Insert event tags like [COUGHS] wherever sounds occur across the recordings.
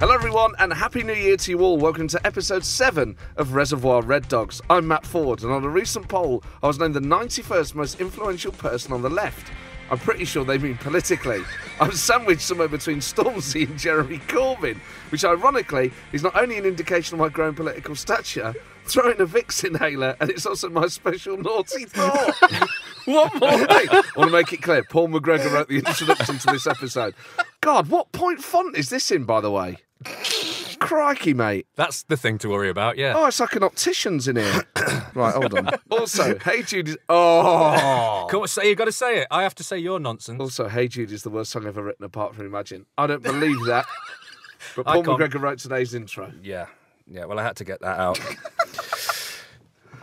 Hello, everyone, and Happy New Year to you all. Welcome to episode 7 of Reservoir Red Dogs. I'm Matt Ford, and on a recent poll, I was named the 91st most influential person on the left. I'm pretty sure they mean politically. [LAUGHS] I'm sandwiched somewhere between Stormzy and Jeremy Corbyn, which ironically is not only an indication of my growing political stature, throwing a Vicks inhaler, and it's also my special naughty thought. [LAUGHS] what more? [LAUGHS] thing. I want to make it clear Paul McGregor wrote the introduction to this episode. God, what point font is this in, by the way? [LAUGHS] Crikey, mate. That's the thing to worry about, yeah. Oh, it's like an optician's in here. [COUGHS] right, hold on. [LAUGHS] Also, Hey Jude is. Oh. Come on, say you've got to say it. I have to say your nonsense. Also, Hey Jude is the worst song ever written apart from Imagine. I don't believe that. [LAUGHS] But I Paul can't- McGregor wrote today's intro. Yeah, yeah. Well, I had to get that out.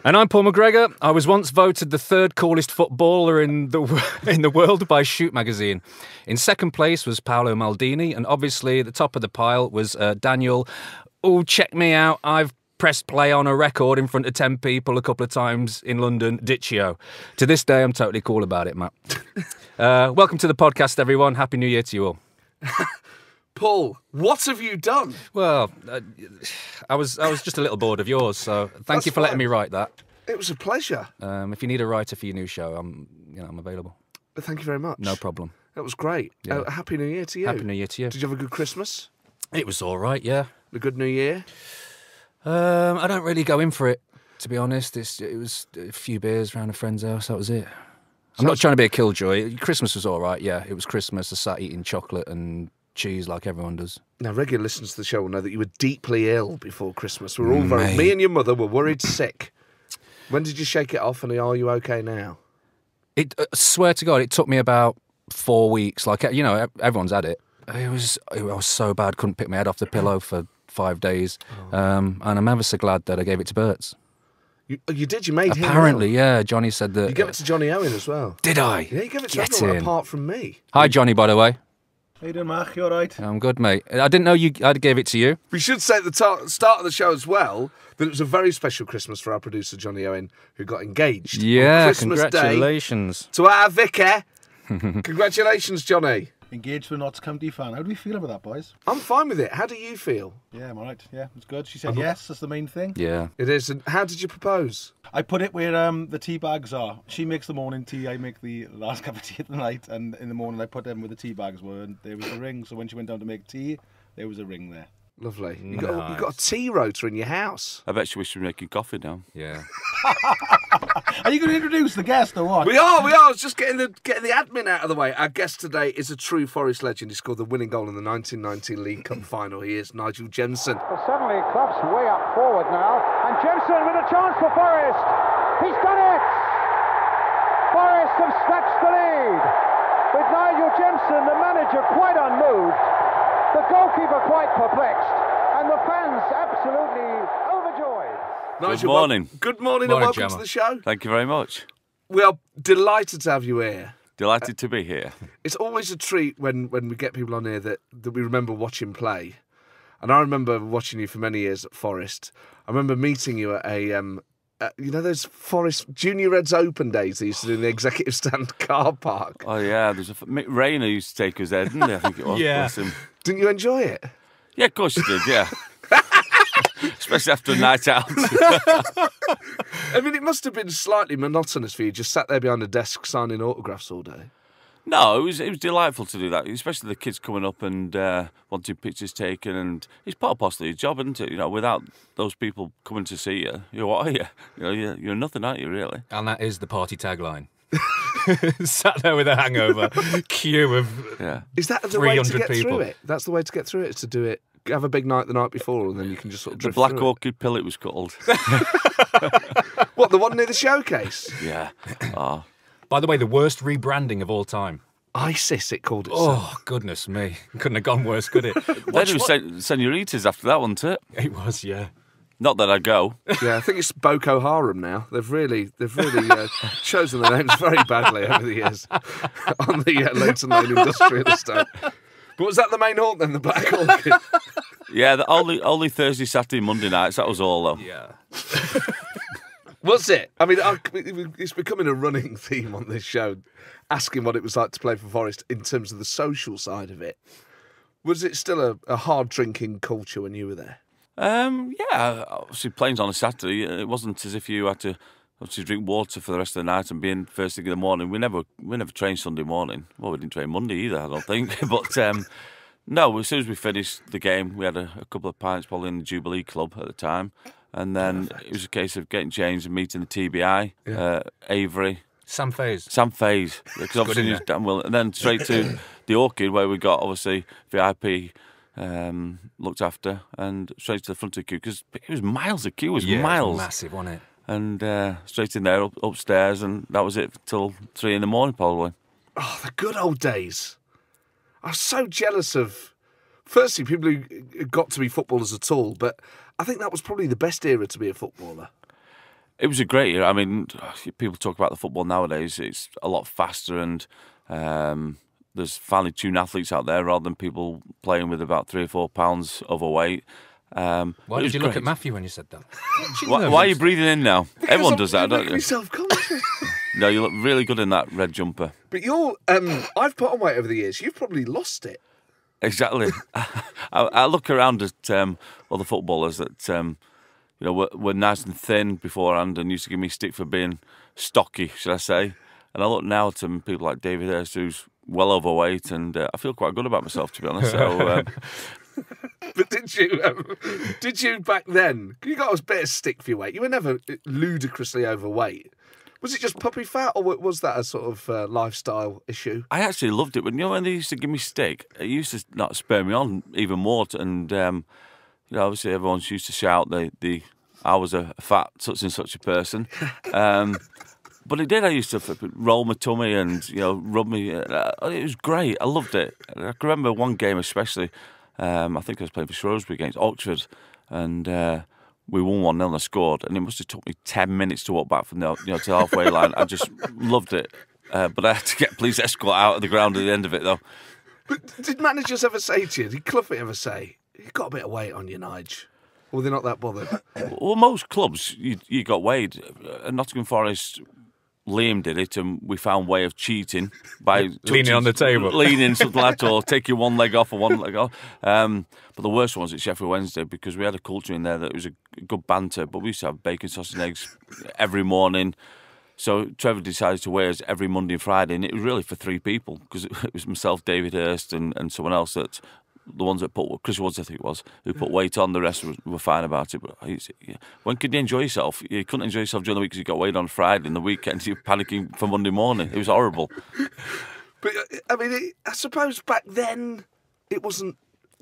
And I'm Paul McGregor. I was once voted the third coolest footballer in the [LAUGHS] in the world by Shoot magazine. In second place was Paolo Maldini, and obviously at the top of the pile was uh, Daniel. Oh, check me out! I've pressed play on a record in front of ten people a couple of times in London. Ditchio. To this day, I'm totally cool about it, Matt. [LAUGHS] Uh, welcome to the podcast, everyone. Happy New Year to you all. [LAUGHS] Paul, what have you done? Well, uh, I was I was just a little bored of yours, so thank That's you for letting me write that. It was a pleasure. Um, if you need a writer for your new show, I'm you know I'm available. Thank you very much. No problem. That was great. Yeah. Uh, happy New Year to you. Happy New Year to you. Did you have a good Christmas? It was all right, yeah. A good New Year? Um, I don't really go in for it, to be honest. It's, it was a few beers around a friend's house. That was it. I'm not trying to be a killjoy. Christmas was all right, yeah. It was Christmas. I sat eating chocolate and cheese like everyone does. Now, regular listeners to the show will know that you were deeply ill before Christmas. We're all very. Me and your mother were worried sick. When did you shake it off, and are you okay now? It uh, swear to God, it took me about four weeks. Like you know, everyone's had it. It was it was so bad, couldn't pick my head off the pillow for five days. Um, and I'm ever so glad that I gave it to Bert's. You, oh, you did. You made. Apparently, yeah. Johnny said that. You gave it to Johnny Owen as well. Did I? Yeah, you gave it to Get everyone in. apart from me. Hi, Johnny. By the way, How you doing, Mark? You all right? I'm good, mate. I didn't know you. I gave it to you. We should say at the ta- start of the show as well that it was a very special Christmas for our producer Johnny Owen, who got engaged. on Yeah, Christmas Day congratulations. to our vicar. [LAUGHS] Congratulations, Johnny. Engaged to a Notts County fan. How do we feel about that, boys? I'm fine with it. How do you feel? Yeah, I'm all right. Yeah, it's good. She said yes. That's the main thing. Yeah. It is. And how did you propose? I put it where um, the tea bags are. She makes the morning tea. I make the last [LAUGHS] cup of tea at the night. And in the morning, I put them where the tea bags were. And there was a ring. So when she went down to make tea, there was a ring there. Lovely. You got you got a tea rotor in your house. I bet you wish you were making coffee now. Yeah. [LAUGHS] Are you going to introduce the guest or what? We are, we are. I was just getting the getting the admin out of the way. Our guest today is a true Forest legend. He scored the winning goal in the 1990 League Cup [CLEARS THROAT] final. He is Nigel Jemson. But suddenly Clough's way up forward now, and Jemson with a chance for Forest. He's done it! Forest have snatched the lead. With Nigel Jemson, the manager, quite unmoved, the goalkeeper quite perplexed, and the fans absolutely overjoyed. Nigel, morning. wel- good morning, Morning, and welcome Gemmo. to the show. Thank you very much. We are delighted to have you here. Delighted to be here. [LAUGHS] It's always a treat when, when we get people on here that, that we remember watching play. And I remember watching you for many years at Forest. I remember meeting you at a, um, uh, you know, those Forest Junior Reds Open days they used to do in the executive [LAUGHS] stand car park. Oh yeah, there's a f- Mick Rayner used to take us there, didn't he? I think it was. Yeah. bless. Didn't you enjoy it? Yeah, of course you did. Yeah. [LAUGHS] Especially after a night out. [LAUGHS] I mean, it must have been slightly monotonous for you, just sat there behind a desk signing autographs all day. No, it was it was delightful to do that, especially the kids coming up and uh, wanting pictures taken, and it's part of possibly your job, isn't it? You know, without those people coming to see you, you know, what are you? [LAUGHS] You know, you're, you're nothing, aren't you? Really? And that is the party tagline. [LAUGHS] Sat there with a hangover, [LAUGHS] queue of. Yeah. Is that the way to get people. through it? That's the way to get through it, is to do it, have a big night the night before, and then you can just sort of The Black through it. Orchid Pill, it was called. What, the one near the showcase? yeah. Oh, By the way, the worst rebranding of all time. ISIS, it called itself. Oh goodness me! [LAUGHS] Couldn't have gone worse, could it? then it was sen- senoritas after that, wasn't it? it was, yeah. Not that I go. [LAUGHS] Yeah, I think it's Boko Haram now. They've really, they've really uh, [LAUGHS] chosen the names very badly over the years on the uh, Lenton Lane Industrial Estate. But was that the main haunt then, the Black Orchid? Yeah, the only only Thursday, Saturday, Monday nights. That was all though. Yeah. Was it? I mean, I, it's becoming a running [LAUGHS] theme on this show, asking what it was like to play for Forest in terms of the social side of it. Was it still a, a hard drinking culture when you were there? Um, yeah, obviously playing on a Saturday, it wasn't as if you had to obviously drink water for the rest of the night and be in first thing in the morning. We never we never trained Sunday morning. Well, we didn't train Monday either, I don't think. [LAUGHS] but um, no, as soon as we finished the game, we had a, a couple of pints probably in the Jubilee Club at the time. And then it was a case of getting changed and meeting the TBI, uh, Avery, Sam Faze. Sam Faze, [LAUGHS] because obviously isn't he was damn well, and then straight to the Orchid where we got obviously VIP um, looked after, and straight to the front of the queue because it was miles. The queue it was Yeah, miles, Massive, wasn't it? and uh, straight in there up, upstairs, and that was it till three in the morning probably. Oh, the good old days. I was so jealous of, firstly, people who got to be footballers at all, but I think that was probably the best era to be a footballer. It was a great year. I mean, people talk about the football nowadays. It's a lot faster, and um, there's finely tuned athletes out there rather than people playing with about three or four pounds overweight. Um, Why did was you look at Matthew when you said that? Why, why are you breathing in now? Everyone does that, don't you? Self-conscious. [LAUGHS] No, you look really good in that red jumper. but you're, um, I've put on weight over the years. You've probably lost it. Exactly. [LAUGHS] I, I look around at um, other footballers that um, you know were, were nice and thin beforehand and used to give me stick for being stocky, should I say? And I look now at um, people like David Hirst, who's well overweight, and uh, I feel quite good about myself, to be honest. So [LAUGHS] um, But did you, um, did you back then? You got a bit of stick for your weight. You were never ludicrously overweight. Was it just puppy fat, or was that a sort of uh, lifestyle issue? I actually loved it when you know when they used to give me steak. It used to not spur me on even more. To, and um, you know, obviously everyone used to shout the the I was a fat such and such a person. [LAUGHS] Um, but it did. I used to roll my tummy and you know rub me. Uh, it was great. I loved it. I can remember one game especially. Um, I think I was playing for Shrewsbury against Oxford, and uh, we won one 0 and I scored. And it must have took me ten minutes to walk back from the you know to the halfway line. I just [LAUGHS] loved it. Uh, but I had to get police escort out of the ground at the end of it though. But did managers ever say to you? Did Cloughie ever say you got a bit of weight on you, Nige? Or were they not that bothered? Well, most clubs you you got weighed. Uh, Nottingham Forest, Liam did it, and we found way of cheating by [LAUGHS] Leaning on the table. [LAUGHS] leaning [LAUGHS] something like that, or taking one leg off or one leg off. Um, but the worst one was at Sheffield Wednesday because we had a culture in there that was a good banter. But we used to have bacon, sausage, and eggs every morning. So Trevor decided to weigh us every Monday and Friday, and it was really for three people because it was myself, David Hirst, and, and someone else that the ones that put Chris Woods, I think it was, who put weight on. The rest were, were fine about it. But yeah. when could you enjoy yourself? You couldn't enjoy yourself during the week because you got weighed on Friday, and the weekend you're panicking for Monday morning. It was horrible. [LAUGHS] But uh, I mean, it, I suppose back then it wasn't.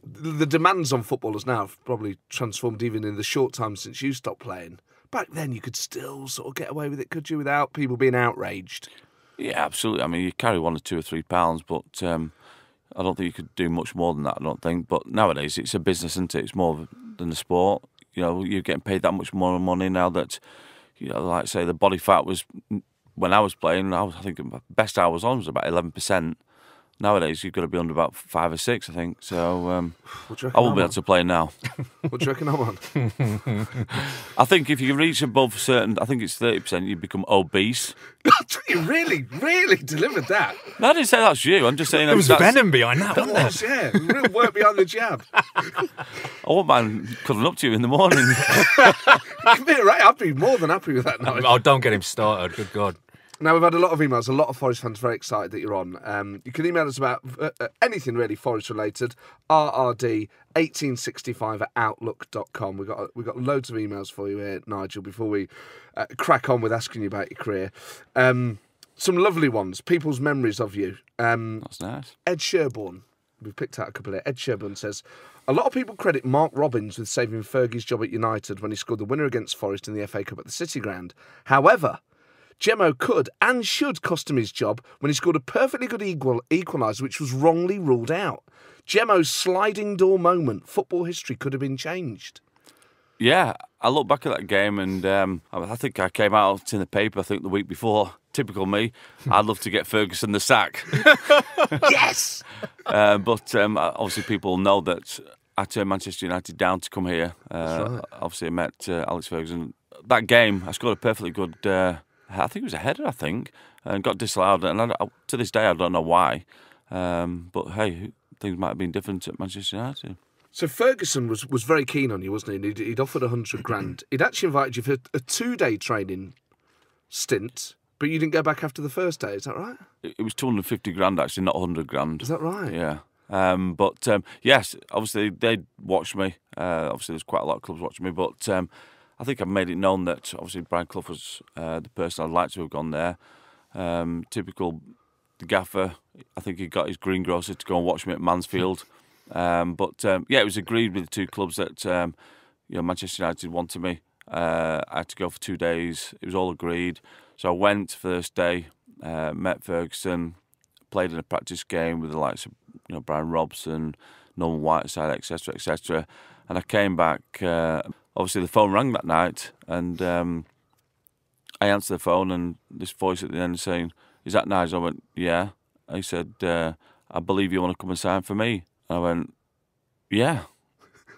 The the demands on footballers now have probably transformed even in the short time since you stopped playing. Back then, you could still sort of get away with it, could you, without people being outraged? Yeah, absolutely. I mean, you carry one or two or three pounds, but um, I don't think you could do much more than that. I don't think. But nowadays, it's a business, isn't it? It's more than a sport. You know, you're getting paid that much more money now that, you know, like say the body fat was when I was playing. I, was, I think best I was on was about eleven percent. Nowadays, you've got to be under about five or six, I think. So um, What do you I won't be I'm able to play now. [LAUGHS] What do you reckon I'm on? [LAUGHS] I think if you reach above certain, I think it's thirty percent, you become obese. [LAUGHS] you really, really delivered that. No, I didn't say that's you. I'm just saying There was that's- venom behind that, That wasn't there? was, yeah, real work behind the jab. I won't mind cuddling up to you in the morning. Give me a right. I'd be more than happy with that now. Oh, don't get him started. Good God. Now, we've had a lot of emails, a lot of Forest fans very excited that you're on. Um, you can email us about uh, uh, anything really Forest related, rrd1865 at outlook.com. We've got, we've got loads of emails for you here, Nigel, before we uh, crack on with asking you about your career. Um, some lovely ones, people's memories of you. Um, That's nice. Ed Sherborne. We've picked out a couple there. Ed Sherborne says, A lot of people credit Mark Robins with saving Fergie's job at United when he scored the winner against Forest in the FA Cup at the City Ground. However, Gemmo could and should cost him his job when he scored a perfectly good equal, equaliser, which was wrongly ruled out. Gemmo's sliding door moment, football history could have been changed. Yeah, I look back at that game and um, I I think I came out in the paper, I think the week before. Typical me. [LAUGHS] I'd love to get Ferguson the sack. [LAUGHS] yes! uh, but um, obviously, people know that I turned Manchester United down to come here. Uh, Obviously, I met uh, Alex Ferguson. That game, I scored a perfectly good, uh, I think it was a header, I think, and got disallowed. And I, to this day, I don't know why. Um, but hey, things might have been different at Manchester United. So Ferguson was, was very keen on you, wasn't he? He'd, he'd offered a hundred [CLEARS THROAT] grand. He'd actually invited you for a two day training stint, but you didn't go back after the first day. Is that right? It, it was 250 grand actually, not 100 grand. Is that right? Yeah. Um, but um, yes, obviously they'd watch me. Uh, obviously, there's quite a lot of clubs watching me, but um, I think I've made it known that obviously Brian Clough was uh, the person I'd like to have gone there. Um, typical the gaffer. I think he got his greengrocer to go and watch me at Mansfield. [LAUGHS] Um, but um, yeah, it was agreed with the two clubs that um, you know Manchester United wanted me. Uh, I had to go for two days. It was all agreed. So I went first day, uh, met Ferguson, played in a practice game with the likes of you know Brian Robson, Norman Whiteside, etc., etc. And I came back. Uh, obviously, the phone rang that night, and um, I answered the phone, and this voice at the end saying, "Is that Nigel?" I went, "Yeah." He said, uh, "I believe you want to come and sign for me." I went, "Yeah,"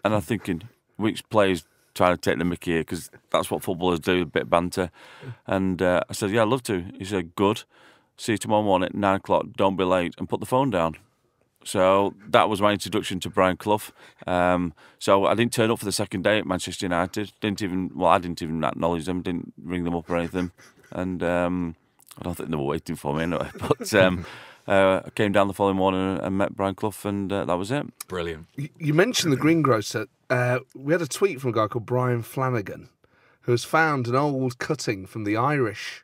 and I'm thinking, which players trying to take the mickey here because that's what footballers do, a bit of banter. And uh, I said, "Yeah, I'd love to." He said, "Good. See you tomorrow morning at nine o'clock. Don't be late." And put the phone down. So that was my introduction to Brian Clough. Um, so I didn't turn up for the second day at Manchester United. Didn't even well, I didn't even acknowledge them. Didn't ring them up or anything. And um, I don't think they were waiting for me anyway. [LAUGHS] But um, uh, I came down the following morning and met Brian Clough, and uh, that was it. Brilliant. You- You mentioned the greengrocer. Uh, we had a tweet from a guy called Brian Flanagan, who has found an old cutting from the Irish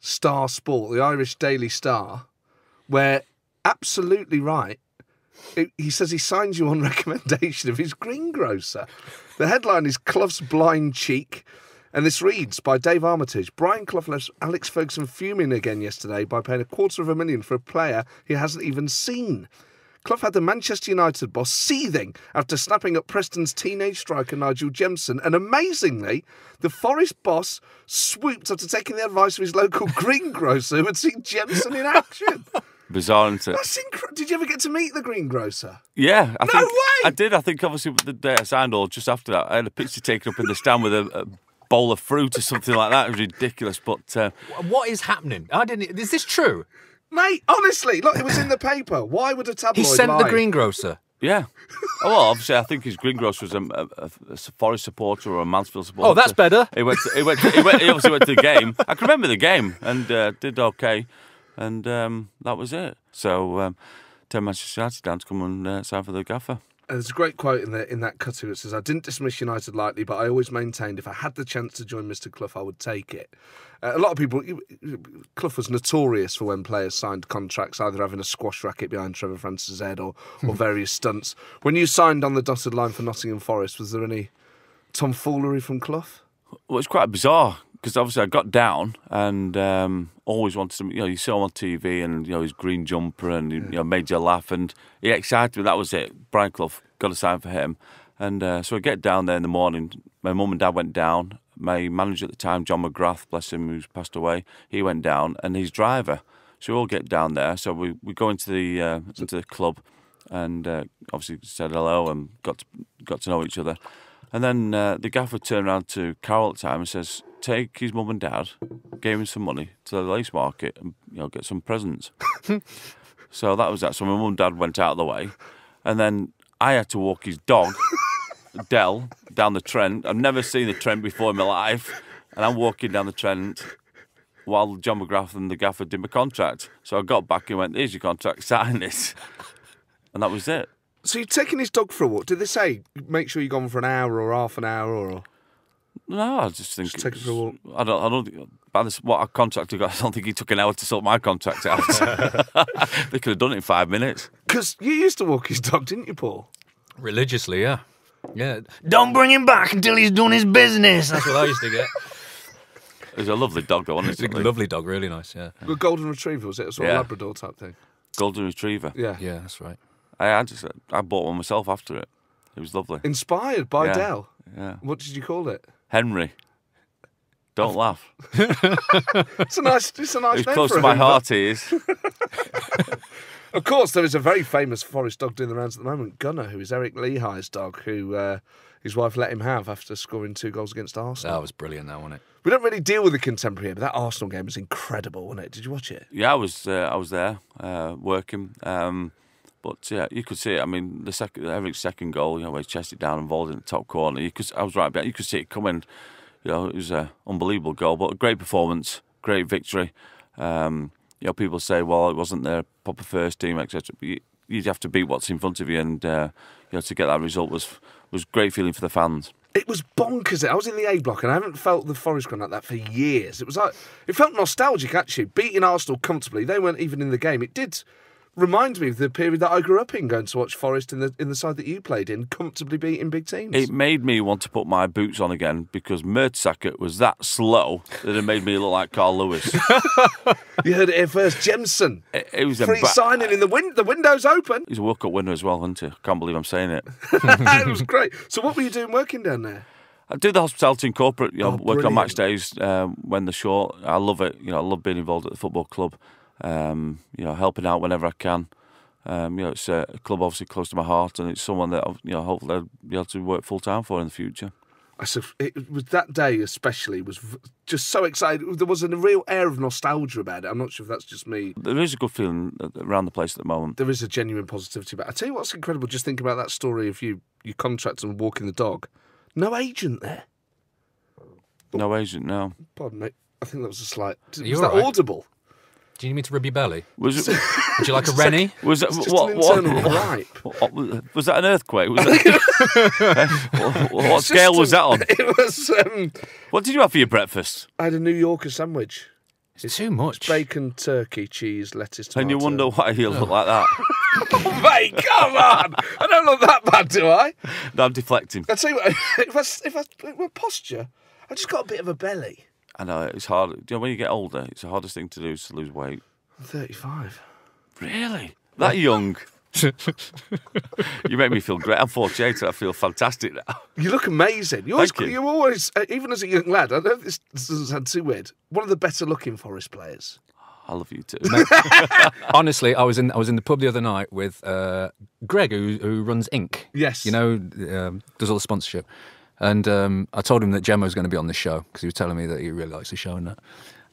Star Sport, the Irish Daily Star, where absolutely right. he says he signs you on [LAUGHS] recommendation of his greengrocer. The headline is Clough's Blind Cheek. And this reads by Dave Armitage Brian Clough left Alex Ferguson fuming again yesterday by paying a quarter of a million for a player he hasn't even seen. Clough had the Manchester United boss seething after snapping up Preston's teenage striker Nigel Jemson, and amazingly, the Forest boss swooped after taking the advice of his local [LAUGHS] greengrocer who had seen Jemson in action. Bizarre, isn't it? That's incredible. Did you ever get to meet the greengrocer? Yeah, I No think way! I did. I think obviously the day I signed, or just after that, I had a picture taken up in the stand with a, a bowl of fruit or something like that. It was ridiculous, but uh, What is happening? I didn't. Is this true? Mate, honestly, look, it was in the paper. Why would a tabloid He sent lie? the greengrocer. yeah. Oh, well, obviously, I think his greengrocer was a, a, a Forest supporter or a Mansfield supporter. Oh, that's better. He went. To, he went. To, he, went he obviously went to the game. I can remember the game and uh, did okay, and um, that was it. So. Um, Turned Manchester United down to come and uh, sign for the gaffer. And There's a great quote in the in that cutting that says, "I didn't dismiss United lightly, but I always maintained if I had the chance to join Mr. Clough, I would take it." Uh, a lot of people, Clough was notorious for when players signed contracts, either having a squash racket behind Trevor Francis' head or or [LAUGHS] various stunts. When you signed on the dotted line for Nottingham Forest, was there any tomfoolery from Clough? Well, it's quite bizarre because obviously I got down and um, always wanted to, you know, you saw him on TV and, you know, his green jumper and, you know, made you laugh and he excited me. That was it. Brian Clough, got a sign for him. And uh, so I get down there in the morning. My mum and dad went down. My manager at the time, John McGrath, bless him, who's passed away, he went down and his driver. So we all get down there. So we, we go into the uh, into the club and uh, obviously said hello and got to, got to know each other. And then uh, the gaffer turned around to Carol at the time and says, "Take his mum and dad, gave him some money to the lace market, and you know get some presents." [LAUGHS] so that was that. So my mum and dad went out of the way, and then I had to walk his dog, [LAUGHS] Dell, down the Trent. I've never seen the Trent before in my life, and I'm walking down the Trent while John McGrath and the gaffer did my contract. So I got back and went, "Here's your contract, sign it," and that was it. So you're taking his dog for a walk. Did they say make sure you're gone for an hour or half an hour or? No, I just think Just take it for a walk. I don't. I don't. think- By this, what our contract got, I don't think he took an hour to sort my contract out. [LAUGHS] [LAUGHS] they could have done it in five minutes. Because you used to walk his dog, didn't you, Paul? Religiously, yeah. Yeah. Don't bring him back until he's done his business. That's what I used to get. It was a lovely dog, though, It's a lovely dog, really nice, yeah. A golden retriever was it? A sort of Labrador type thing. Golden Retriever. Yeah. Yeah, that's right. I, I just, I bought one myself after it. It was lovely. Inspired by Yeah. Dell. Yeah, What did you call it? Henry. Don't laugh. [LAUGHS] It's a nice. It's a nice It's name close for to a my heart. He is. [LAUGHS] Of course, there is a very famous forest dog doing the rounds at the moment, Gunner, who is Eric Lichaj's dog, who uh, his wife let him have after scoring two goals against Arsenal. That was brilliant, that wasn't it? We don't really deal with the contemporary here, but that Arsenal game was incredible, wasn't it? Did you watch it? Yeah, I was. Uh, I was there uh, working. Um, But yeah, you could see it. I mean, the second Eric's second goal, you know, where he chested down and balled in the top corner. You could, I was right, but you could see it coming. You know, it was an unbelievable goal, but a great performance, great victory. Um, you know, people say, well, it wasn't their proper first team, etc. You, you'd have to beat what's in front of you, and uh, you know, to get that result was was great feeling for the fans. It was bonkers. I was in the A block and I haven't felt the Forest ground like that for years. It was like it felt nostalgic actually. Beating Arsenal comfortably, they weren't even in the game. It did remind me of the period that I grew up in, going to watch Forest in the in the side that you played in, comfortably beating big teams. It made me want to put my boots on again because Mertesacker was that slow that it made me look like Carl Lewis. [LAUGHS] you heard it here first. Jemson, it, it was free signing in the win. The window's open. He's a World Cup winner as well, isn't he? Can't believe I'm saying it. [LAUGHS] it was great. So, what were you doing working down there? I do the hospitality and corporate, you know, Oh, work on match days um, when they're short. I love it. You know, I love being involved at the football club. Um, you know, helping out whenever I can. Um, you know, it's a club obviously close to my heart, and it's someone that I've, you know hopefully I'll be able to work full time for in the future. I said it was that day especially was just so excited. There was a real air of nostalgia about it. I'm not sure if that's just me. There is a good feeling around the place at the moment. There is a genuine positivity about. it. I tell you what's incredible. Just think about that story of you, you contract and walking the dog. No agent there. No agent, no. Pardon me. I think that was a slight. Was you that all right? audible? Do you need me to rub your belly? Was it? Would you [LAUGHS] like a Rennie? Was it? It's just What, an what, internal gripe. what- what- was that an earthquake? Was that, what, [LAUGHS] [LAUGHS] what It's scale just was a- that on? It was. Um, What did you have for your breakfast? I had a New Yorker sandwich. It's too much. Bacon, turkey, cheese, lettuce, tomato. And you wonder why you look like that. Mate, come on! I don't look that bad, do I? No, I'm deflecting. I tell you what, if I, if I, if my posture, I just got a bit of a belly. I know it's hard. You know when you get older, it's the hardest thing to do is to lose weight. I'm 35. Really? That young? you make me feel great. I'm 48 and I feel fantastic now. You look amazing. You always, Thank you. are always, uh, even as a young lad. I know this, this doesn't sound too weird. One of the better looking Forest players. I love you too. [LAUGHS] Honestly, I was in I was in the pub the other night with uh, Greg, who, who runs Inc. Yes. you know, um, does all the sponsorship. And um, I told him that Gemmo was going to be on the show because he was telling me that he really likes the show and that.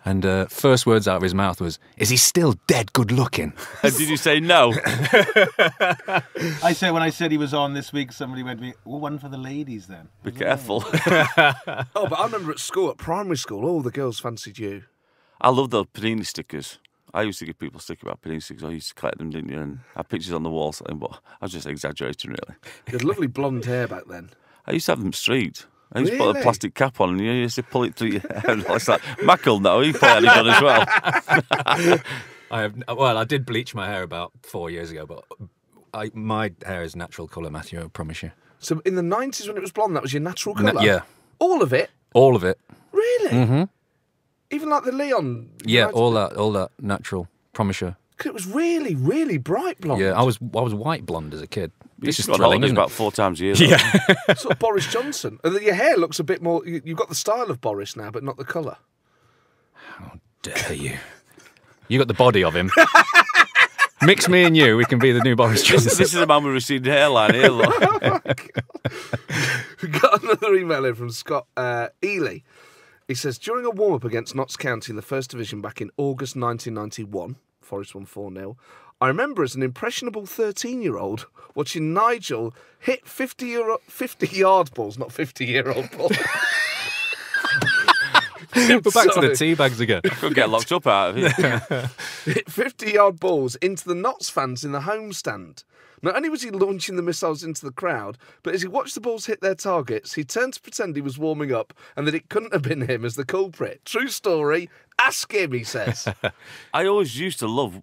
And uh, first words out of his mouth was, "Is he still dead good looking?" [LAUGHS] and did you say no? [LAUGHS] I said when I said he was on this week, somebody went to me, well, one for the ladies then. Be careful. [LAUGHS] Oh, but I remember at school, at primary school, all the girls fancied you. I love those panini stickers. I used to give people stickers about panini stickers. I used to collect them, didn't you? And have pictures on the wall, something, but I was just exaggerating, really. You had lovely blonde hair back then. I used to have them streaked. I used to put a plastic cap on and you used to pull it through your [LAUGHS] hair. It's like, Mackle, no, he probably had it done as well. [LAUGHS] I have well, I did bleach my hair about four years ago, but I, my hair is natural colour, Matthew. I promise you. So in the 90s when it was blonde, that was your natural Na- colour? yeah. All of it? All of it. Really? Mm-hmm. Even like the Leon? Yeah, all that, all that natural. Promise you. 'Cause It was really, really bright blonde. Yeah, I was I was white blonde as a kid. You This is to go on thrilling, isn't about four times a year. though. Yeah. [LAUGHS] sort of Boris Johnson. And your hair looks a bit more. you- You've got the style of Boris now, but not the colour. How Dare you? You got the body of him. [LAUGHS] Mix me and you, we can be the new Boris Johnson. [LAUGHS] this is a man with a receding hairline here, look. We got another email in from Scott uh, Ely. He says during a warm up against Notts County in the First Division back in August 1991, Forest won 4 0. I remember as an impressionable 13 year old watching Nigel hit 50, year, 50 yard balls, not 50 year old balls. [LAUGHS] [LAUGHS] We're back to the tea bags again. [LAUGHS] Could get locked up out of it. hit [LAUGHS] 50 yard balls into the Notts fans in the home stand. Not only was he launching the missiles into the crowd, but as he watched the balls hit their targets, he turned to pretend he was warming up and that it couldn't have been him as the culprit. True story. Ask him, he says. I always used to love,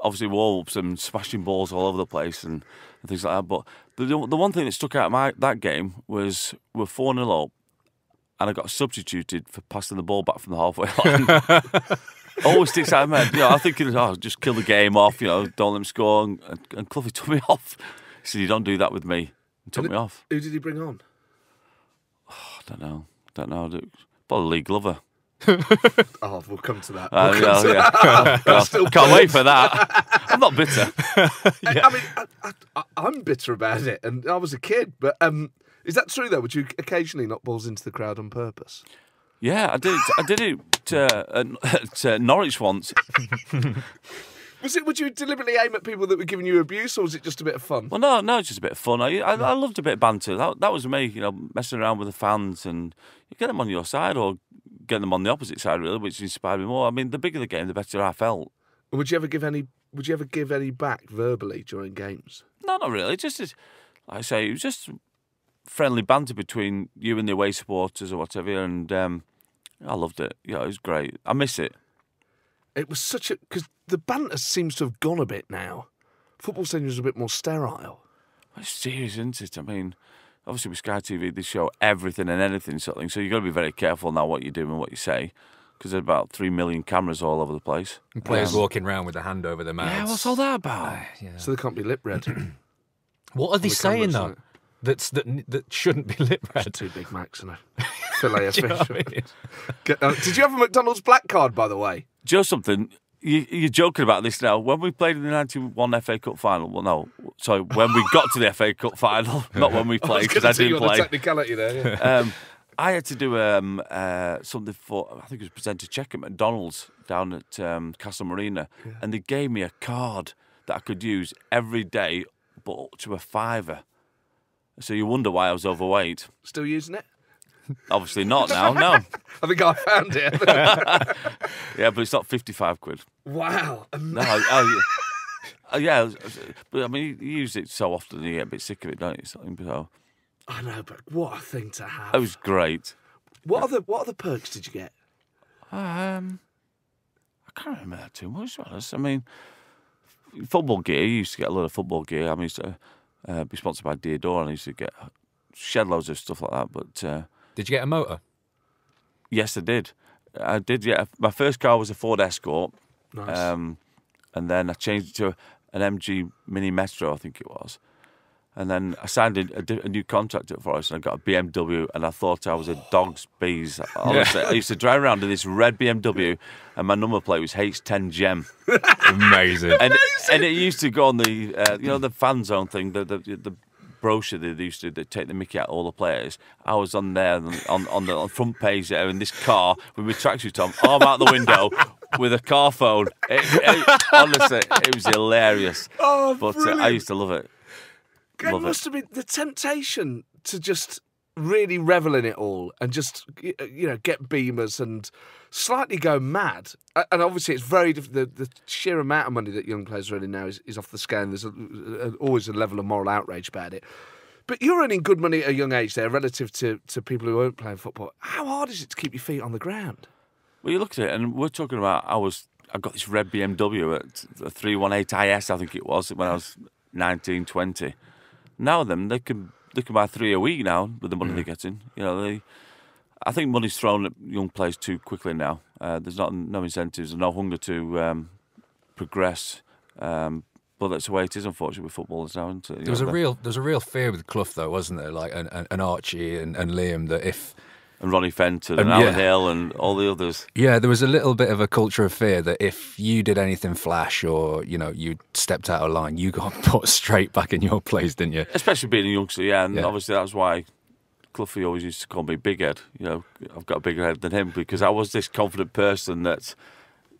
obviously, warm ups and smashing balls all over the place and, and things like that. But the, the one thing that stuck out of my that game was we're 4 0 up and I got substituted for passing the ball back from the halfway [LAUGHS] line. always sticks out of my head. You know, I'm thinking, oh, just kill the game off, you know, don't let him score. And, and, and Cloughie [LAUGHS] took me off. He said, You don't do that with me. And took me off. Who did he bring on? [SIGHS] I don't know. don't know. Probably Lee Glover. [LAUGHS] Oh, we'll come to that. Uh, We'll come yeah, to yeah. that. Oh, Still can't wait for that. I'm not bitter. I mean, I, I, I, I'm bitter about it, and I was a kid. But um, is that true though? Would you occasionally knock balls into the crowd on purpose? Yeah, I did. It, I did it uh, at, at uh, Norwich once. [LAUGHS] Was it? Would you deliberately aim at people that were giving you abuse, or was it just a bit of fun? Well, no, no, it's just a bit of fun. I, I, I loved a bit of banter. That, that was me, you know, messing around with the fans and you get them on your side or get them on the opposite side, really, which inspired me more. I mean, the bigger the game, the better I felt. Would you ever give any? Would you ever give any back verbally during games? No, not really. Just as, like I say, it was just friendly banter between you and the away supporters or whatever, and um, I loved it. Yeah, it was great. I miss it. It was such a because the banter seems to have gone a bit now. Football stadiums are a bit more sterile. It's serious, isn't it? I mean, obviously with Sky TV, they show everything and anything sort of thing. So you've got to be very careful now what you do and what you say, because there's about three million cameras all over the place. And players walking around with a hand over their mouths. Yeah, what's all that about? So they can't be lip read. [CLEARS THROAT] What are they the saying cameras, though? Isn't it? That's that that shouldn't be lip read. Two Big Macs and a [LAUGHS] fillet [LAUGHS] of Do you know fish. I mean? [LAUGHS] Get- uh, did you have a McDonald's black card, by the way? Do you know something? You, you're joking about this now. When we played in the 91 FA Cup final, well, no, sorry, when we got to the FA Cup final, not when we played, because I, gonna take you didn't on a play. technicality there. Yeah. um, I had to do um, uh, something for, I think it was presenter check at McDonald's down at um, Castle Marina, and they gave me a card that I could use every day, but up to a fiver. So you wonder why I was overweight. Still using it? Obviously not [LAUGHS] now, no. I think I found it. [LAUGHS] Yeah, but it's not 55 quid. wow. No, I, I, uh, yeah, but I mean, you use it so often you get a bit sick of it, don't you? Something so I know, but what a thing to have. that was great. What other what other perks did you get? Um, I can't remember too much. Honest, I mean, football gear. You used to get a lot of football gear. I mean, used to uh, be sponsored by Diadora, and I used to get shed loads of stuff like that. But uh, Did you get a motor? yes, I did. I did. Yeah, my first car was a Ford Escort. Nice. Um, and then I changed it to an MG Mini Metro, I think it was. And then I signed a, a a new contract at Forest and I got a BMW and I thought I was a dog's bees. Honestly, I used to drive around in this red BMW and my number plate was H10 Gem. [LAUGHS] Amazing. And, and it used to go on the, uh, you know, the fan zone thing, the, the, the brochure they used to take the mickey out of all the players. I was on there on, on the on front page there in this car with my tracksuit on, arm out the window [LAUGHS] with a car phone. It, it- honestly, it was hilarious. Oh, but uh, I used to love it. It love it. must have been the temptation to just really revel in it all and just uh, you know get beamers and slightly go mad. And obviously, it's very the the sheer amount of money that young players are earning now is, is off the scale. And there's a, a, always a level of moral outrage about it. But you're earning good money at a young age there, relative to, to people who aren't playing football. How hard is it to keep your feet on the ground? Well, you look at it, and we're talking about. I was. I got this red BMW at a 318 IS, I think it was, when I was 19, 20. Now them, they can they can buy three a week now with the money they're getting. You know, they. I think money's thrown at young players too quickly now. Uh, there's not no incentives and no hunger to um, progress. Um, but that's the way it is, unfortunately, with footballers now. Isn't it? You There was know, a real there was a real fear with Clough though, wasn't there? Like and, and, and Archie and, and Liam that if and Ronnie Fenton And and, Alan yeah. Hill and all the others. yeah, there was a little bit of a culture of fear that if you did anything flash or you know you stepped out of line, you got [LAUGHS] put straight back in your place, didn't you? especially being a youngster, yeah, and Yeah. obviously that's why Cloughie always used to call me Big Head. You know, I've got a bigger head than him because I was this confident person that,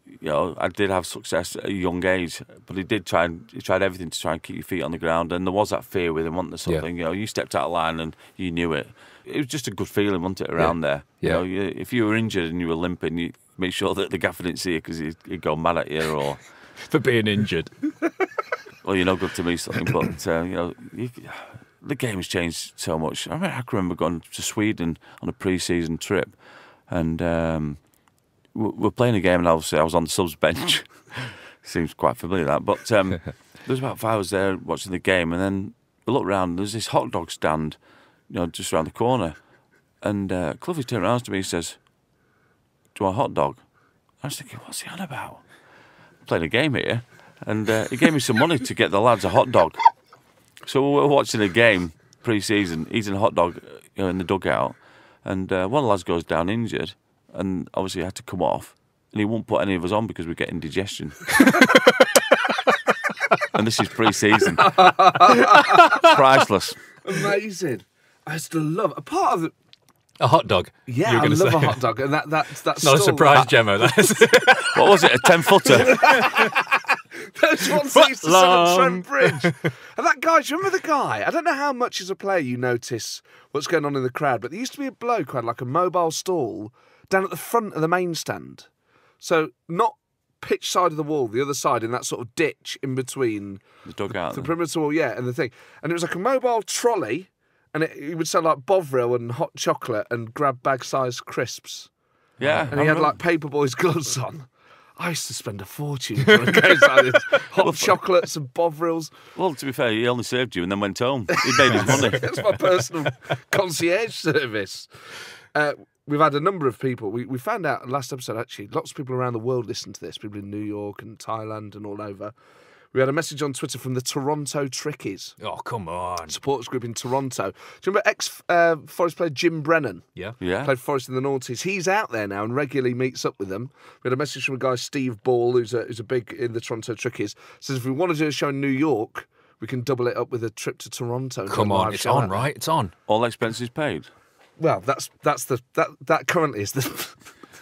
you know, I did have success at a young age, but he did try and he tried everything to try and keep your feet on the ground, and there was that fear with him, wasn't there? Of Yeah. You know, you stepped out of line and you knew it. It was just a good feeling, wasn't it, around there? You Yeah. know, you, if you were injured and you were limping, you make sure that the gaffer didn't see you because he'd, he'd go mad at you or. [LAUGHS] For being injured. [LAUGHS] well, you're no good to me, something. But uh, you know, you, the game has changed so much. I mean, I can remember going to Sweden on a pre-season trip, and um, we we're playing a game, and obviously I was on the subs bench. [LAUGHS] Seems quite familiar that, but um, there was about five of us there watching the game, and then we looked around. There's this hot dog stand, you know, just around the corner, and uh, Cloughie turned around to me and says, "Do you want a hot dog?" I was thinking, "What's he on about?" playing a game here, and uh, he gave me some money to get the lads a hot dog. So we were watching a game pre-season, eating a hot dog you know, in the dugout, and uh, one of the lads goes down injured, and obviously had to come off, and he won't put any of us on because we're getting indigestion. [LAUGHS] and this is pre-season. [LAUGHS] Priceless. Amazing. I still love a part of the. A hot dog. Yeah, you were I gonna love say. a hot dog, and that that's that's [LAUGHS] Not a still- surprise, Gemmo. That is. [LAUGHS] What was it? A ten footer? Those ones [LAUGHS] that used to sell on Long. Trent Bridge. And that guy, do you remember the guy? I don't know how much as a player you notice what's going on in the crowd, but there used to be a bloke who had like a mobile stall down at the front of the main stand. So not pitch side of the wall, the other side in that sort of ditch in between The dugout. the then. perimeter wall, yeah, and the thing. And it was like a mobile trolley, and it, he would sell like Bovril and hot chocolate and grab bag sized crisps. yeah. And he had like paperboy's [LAUGHS] gloves on. I used to spend a fortune [LAUGHS] on games like this. Hot chocolates and Bovrils. Well, to be fair, he only served you and then went home. He made his money. [LAUGHS] That's my personal concierge service. Uh, we've had a number of people. We, we found out last episode actually, lots of people around the world listen to this. People in New York and Thailand and all over. We had a message on Twitter from the Toronto Trickies. Oh, come on. supporters group in Toronto. Do you remember ex uh, Forest player Jim Brennan? Yeah. Yeah. Played Forest in the noughties. He's out there now and regularly meets up with them. We had a message from a guy, Steve Ball, who's a, who's a big in the Toronto Trickies. Says if we want to do a show in New York, we can double it up with a trip to Toronto. Come on. It's on, right? It's on. All expenses paid. Well, that's that's the that that currently is the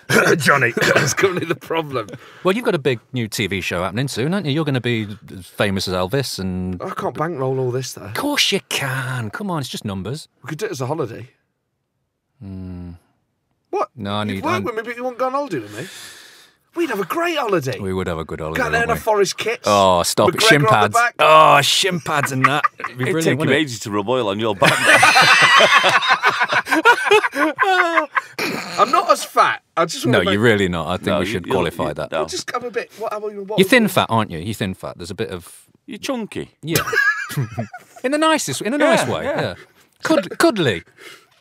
[COUGHS] Johnny. [COUGHS] that's currently the problem. Well, you've got a big new TV show happening soon, aren't you? You're going to be as famous as Elvis, and I can't bankroll all this though. of course you can. Come on, it's just numbers. We could do it as a holiday. What? Hmm. No, I need. You've need. worked I'm- with me, but you won't go on holiday with me. We'd have a great holiday. we would have a good holiday. Go there in wouldn't a forest kit. Oh, stop it. McGregor Shin pads. back. Oh, shin pads and that. It'd be It'd take him it? ages to rub oil on your back. [LAUGHS] I'm not as fat. I just want No, to make, you're really not. I think No, we should you- qualify you- that. no. Just have a bit. What, what, what, You're thin fat, aren't you? You're thin fat. There's a bit of You're chunky. yeah, [LAUGHS] in the nicest, in a nice way. yeah. Yeah, Cud- cuddly.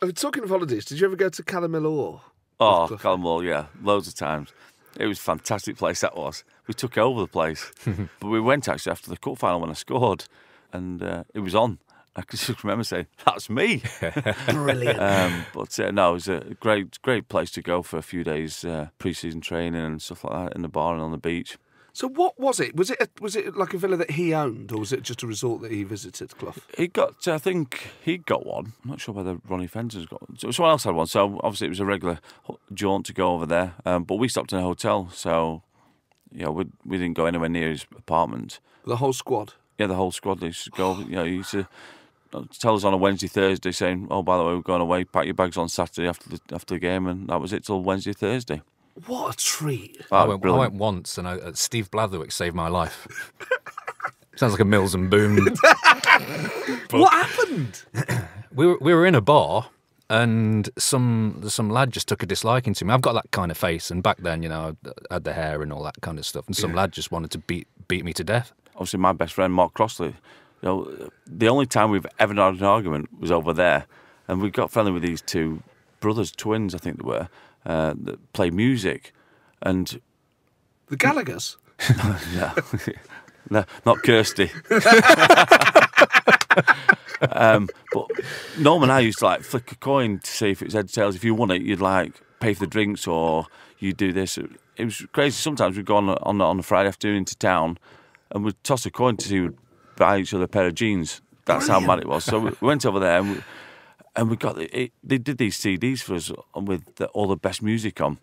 Uh, Talking of holidays, did you ever go to Cala Millor? Oh, Cliff. Yeah, loads of times. It was a fantastic place that was. We took over the place, [LAUGHS] but we went actually after the cup final when I scored, and uh, it was on. I can [LAUGHS] just remember saying, "That's me." [LAUGHS] Brilliant. um, but uh, no, it was a great, great place to go for a few days uh, pre-season training and stuff like that in the bar and on the beach. So what was it? Was it a, was it like a villa that he owned, or was it just a resort that he visited, Clough? He got, I think he got one. I'm not sure whether Ronnie Fenton's got one. So someone else had one. So obviously it was a regular jaunt to go over there. Um, but we stopped in a hotel, so yeah, we we didn't go anywhere near his apartment. The whole squad. Yeah, the whole squad used to go. You know, he used to tell us on a Wednesday, Thursday, saying, "Oh, by the way, we're going away. Pack your bags on Saturday after the after the game," and that was it till Wednesday, Thursday. What a treat! Oh, I, went, I went once, and I, uh, Steve Blatherwick saved my life. [LAUGHS] Sounds like a Mills and Boon. [LAUGHS] What happened? [CLEARS THROAT] we were we were in a bar and some some lad just took a disliking to me. I've got that kind of face, and back then, you know, I had the hair and all that kind of stuff. And some lad just wanted to beat beat me to death. obviously my best friend Mark Crossley. You know, the only time we've ever had an argument was over there, and we got friendly with these two brothers, twins, I think they were, uh, that play music, and The Gallagher's. [LAUGHS] no, [LAUGHS] no not Kirsty. [LAUGHS] um, but Norman and I used to like flick a coin to see if it was heads or tails. If you won it, you'd like pay for the drinks or you do this. It was crazy. Sometimes we'd go on a, on, a, on a Friday afternoon into town and we'd toss a coin to see who would buy each other a pair of jeans. That's how mad it was. So we we went over there and we, and we got it, they did these CDs for us with the, all the best music on,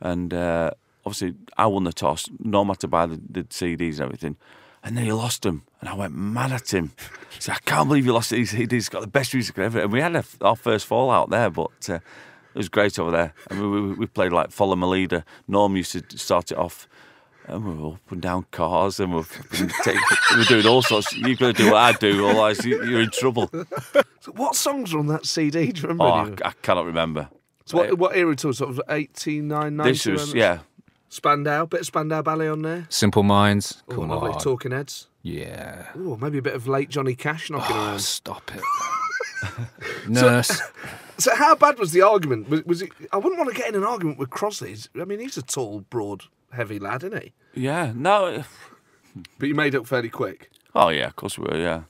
and uh, obviously I won the toss. Norm had to buy the, the CDs and everything, and then he lost them, and I went mad at him. Said, "I can't believe you lost these CDs. It's got the best music ever." And we had a, our first fallout there, but uh, it was great over there. I mean, we, we played like Follow My Leader. Norm used to start it off. And we were up and down cars, and we're, fucking take, we're doing all sorts. You've got to do what I do, otherwise you- you're in trouble. So what songs are on that CD? Do you remember? Oh, I, I cannot remember. So what, uh, what era to sort of 89, 90? This was yeah. Spandau, bit of Spandau Ballet on there. Simple Minds. Oh, Come lovely. on. Talking Heads. Yeah. Oh, maybe a bit of late Johnny Cash knocking Oh, around. stop it. [LAUGHS] [LAUGHS] Nurse. [LAUGHS] So how bad was the argument? Was, was it? I wouldn't want to get in an argument with Crossley. I mean, he's a tall, broad, heavy lad, isn't he? Yeah, no. But you made up fairly quick. Oh yeah, of course we were. Yeah,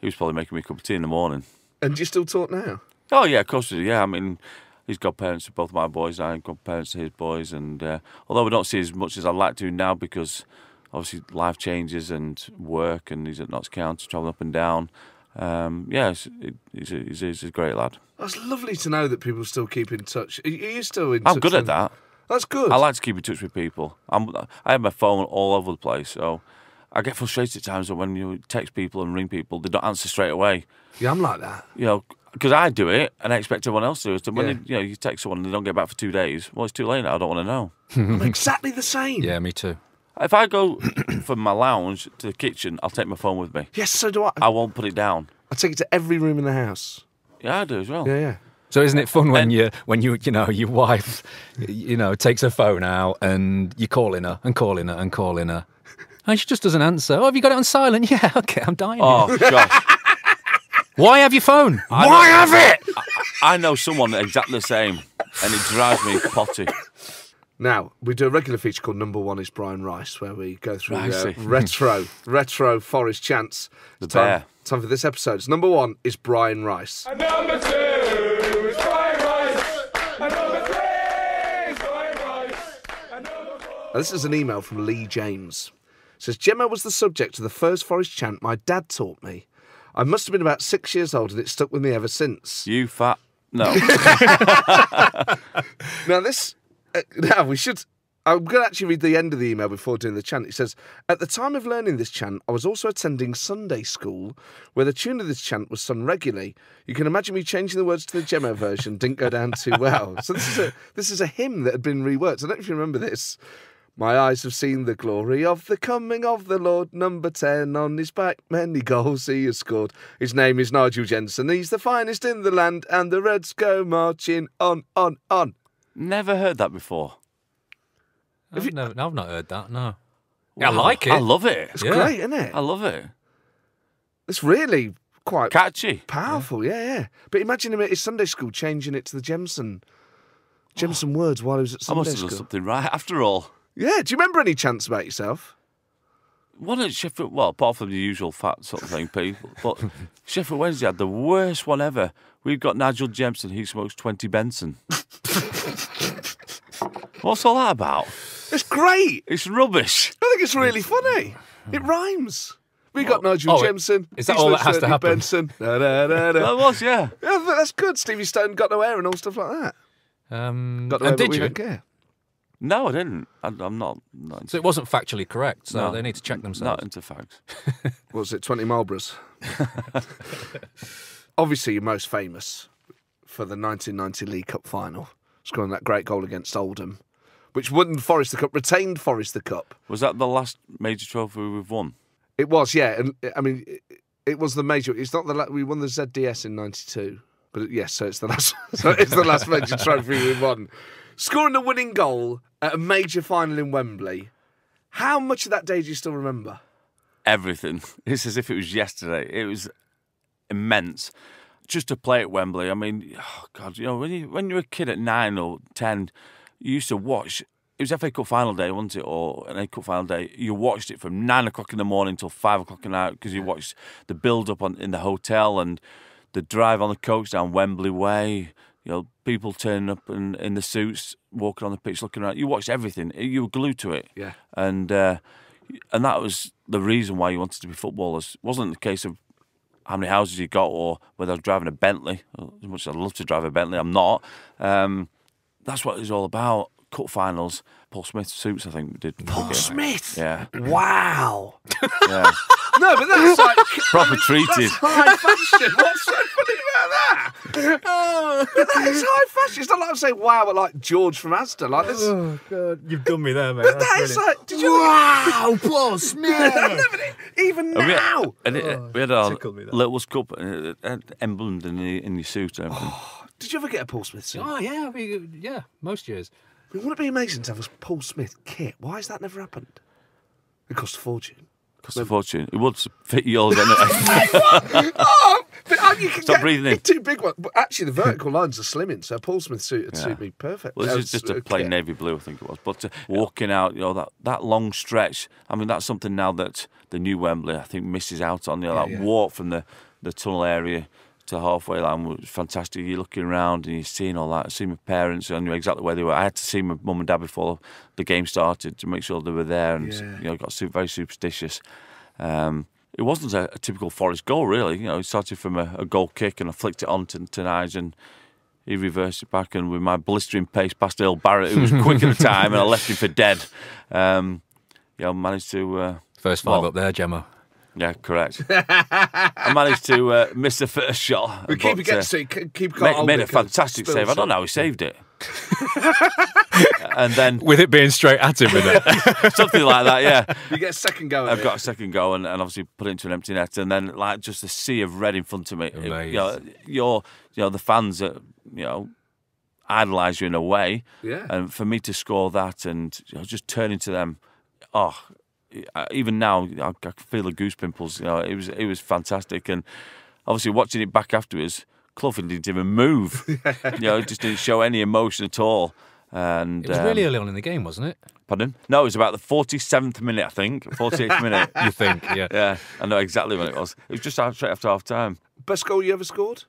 he was probably making me a cup of tea in the morning. And do you still talk now? Oh yeah, of course. Yeah, I mean, he's godparents to both my boys. I'm godparents to his boys, and uh, although we don't see as much as I'd like to now because obviously life changes and work, and he's at Notts County traveling up and down. Um, yeah, he's, a, he's, a, he's a great lad. That's lovely to know that people still keep in touch. Are you still in I'm good at that. That's good. I like to keep in touch with people. I'm, I have my phone all over the place, so I get frustrated at times when you text people and ring people, they don't answer straight away. Yeah, I'm like that. You know, because I do it and I expect everyone else to do it. And when Yeah. you, you know you text someone and they don't get back for two days, well, it's too late now. I don't want to know. [LAUGHS] I'm exactly the same. Yeah, me too. If I go [COUGHS] from my lounge to the kitchen, I'll take my phone with me. Yes, so do I. I won't put it down. I take it to every room in the house. Yeah, I do as well. Yeah, yeah. So isn't it fun when And- you when you you know your wife you know takes her phone out and you're calling her and calling her and calling her and she just doesn't answer. Oh, have you got it on silent? [LAUGHS] Yeah, okay, I'm dying. Oh gosh, Why have your phone? Why have it? I know someone exactly the same, and it drives me potty. Now, we do a regular feature called Number One is Brian Rice, where we go through uh, retro, [LAUGHS] retro Forest chants. The time, bear. Time for this episode. episode's number one is Brian Rice. Number two is Brian Rice. And number three is Brian Rice. And number four. Now, this is an email from Lee James. It says Gemmo was the subject of the first Forest chant my dad taught me. I must have been about six years old, and it stuck with me ever since. You fat. No. [LAUGHS] Now, this. Uh, [LAUGHS] now, we should. I'm going to actually read the end of the email before doing the chant. It says, At the time of learning this chant, I was also attending Sunday school, where the tune of this chant was sung regularly. You can imagine me changing the words to the Gemmo version didn't go down too well. So, this is a, this is a hymn that had been reworked. I don't know if you remember this. My eyes have seen the glory of the coming of the Lord. Number 10 on his back, many goals he has scored. His name is Nigel Jemson. He's the finest in the land, and the Reds go marching on, on, on. Never heard that before. I've, never, I've not heard that. No. I like it. I love it. It's Yeah. great, isn't it? I love it. It's really quite Catchy. powerful, yeah. yeah, But imagine him at his Sunday school changing it to the Jemson, Jemson words while he was at I Sunday must have done school. something right after all. Yeah, do you remember any chants about yourself? One at Sheffield, well, apart from the usual fat sort of thing, [LAUGHS] people, but Sheffield Wednesday had the worst one ever. We've got Nigel Jemson, he smokes 20 Benson. [LAUGHS] What's all that about? It's great. It's rubbish. I think it's really funny. It rhymes. We got Nigel oh, it- Jemson. is that he all that smokes has to happen? Benson. Da, da, da, da. That was, yeah. Yeah, that's good. Stevie Stone got no hair and all stuff like that. Um, Got no and hair, but did we you? don't care. No, I didn't. I, I'm not, not, So it wasn't factually correct. So No. they need to check themselves. not themselves. into facts. [LAUGHS] What was it, 20 Marlboros? Obviously, you're most famous for the 1990 League Cup final, scoring that great goal against Oldham, which won Forest the Cup, retained Forest the Cup. Was that the last major trophy we've won? It was, yeah. And I mean, it, it was the major. It's not the la- we won the ZDS in '92, but yes, so it's the last. [LAUGHS] so it's the last major trophy we've won. Scoring the winning goal at a major final in Wembley. How much of that day do you still remember? everything. [LAUGHS] It's as if it was yesterday. It was immense. Just to play at Wembley. I mean, [SIGHS] oh God, you know, when you when you were a kid at nine or ten, you used to watch. It was FA Cup final day, wasn't it, or an A Cup final day? You watched it from nine o'clock in the morning till five o'clock in the night because you watched the build up on in the hotel and the drive on the coach down Wembley Way. You know, people turning up in, in the suits, walking on the pitch, looking around. You watched everything. You were glued to it Yeah. and uh, and that was the reason why you wanted to be footballers. It wasn't the case of how many houses you got or whether I was driving a Bentley. As much as I'd love to drive a Bentley, I'm not. Um, that's what it was all about. Cup finals. Paul Smith suits, I think, we did. Paul Smith. Yeah, Wow. yeah. [LAUGHS] No, but that's like [LAUGHS] Proper treated. That's high fashion. What's so funny about that? But [LAUGHS] that is high fashion. It's not like I'm saying wow, but like George from Asda. Like this. Oh God, you've done me there, mate. But that is like. Did you? wow, Paul Smith. Even And we had, now. and it, we had our tickled me that. Little's Cup uh, uh, emblemed in, the, in your suit and everything. Did you ever get a Paul Smith suit? oh yeah, I mean, yeah, most years. I mean, wouldn't it be amazing to have a Paul Smith kit? Why has that never happened? It cost a fortune. Cost a fortune. It would fit yours anyway. [LAUGHS] oh, but you can Stop get breathing in. two big ones. But actually, the vertical lines are slimming, so a Paul Smith suit would suit me perfect. Well, this is just a plain kit. navy blue, I think it was. But uh, walking out, you know, that, that long stretch. I mean, that's something now that the new Wembley, I think, misses out on. You know, that yeah. walk from the, the tunnel area to the halfway line was fantastic. You're looking around and you're seeing all that. Seeing my parents, I knew exactly where they were. I had to see my mum and dad before the game started to make sure they were there, and Yeah. you know, got su- very superstitious. Um, it wasn't a, a typical Forest goal, really. You know, it started from a, a goal kick, and I flicked it on to, to Nige, and he reversed it back, and with my blistering pace past Earl Barrett, who was quick at the time, and I left him for dead. Um, yeah, I managed to uh, First five Well, up there, Gemmo. Yeah, correct. [LAUGHS] I managed to uh, miss the first shot. But keep but, uh, to keep, keep made, made a fantastic save. I don't know how he saved it. [LAUGHS] and then With it being straight at him, with it. [LAUGHS] something like that, yeah. You get a second go. I've it. got a second go and, and obviously put it into an empty net, and then like just a sea of red in front of me. It- you know, Amazing. you're, you know, the fans that you know idolise you in a way, Yeah. And for me to score that and you know, just turning to them, oh, I- even now I, I can feel the goose pimples. You know, it was it was fantastic, and obviously watching it back afterwards, Clough didn't even move. [LAUGHS] you know, just didn't show any emotion at all. And It was um, really early on in the game, wasn't it? pardon? No, it was about the forty-seventh minute, I think, forty-eighth [LAUGHS] minute. You think? Yeah. [LAUGHS] Yeah, I know exactly when it was. It was just straight after half time. Best goal you ever scored?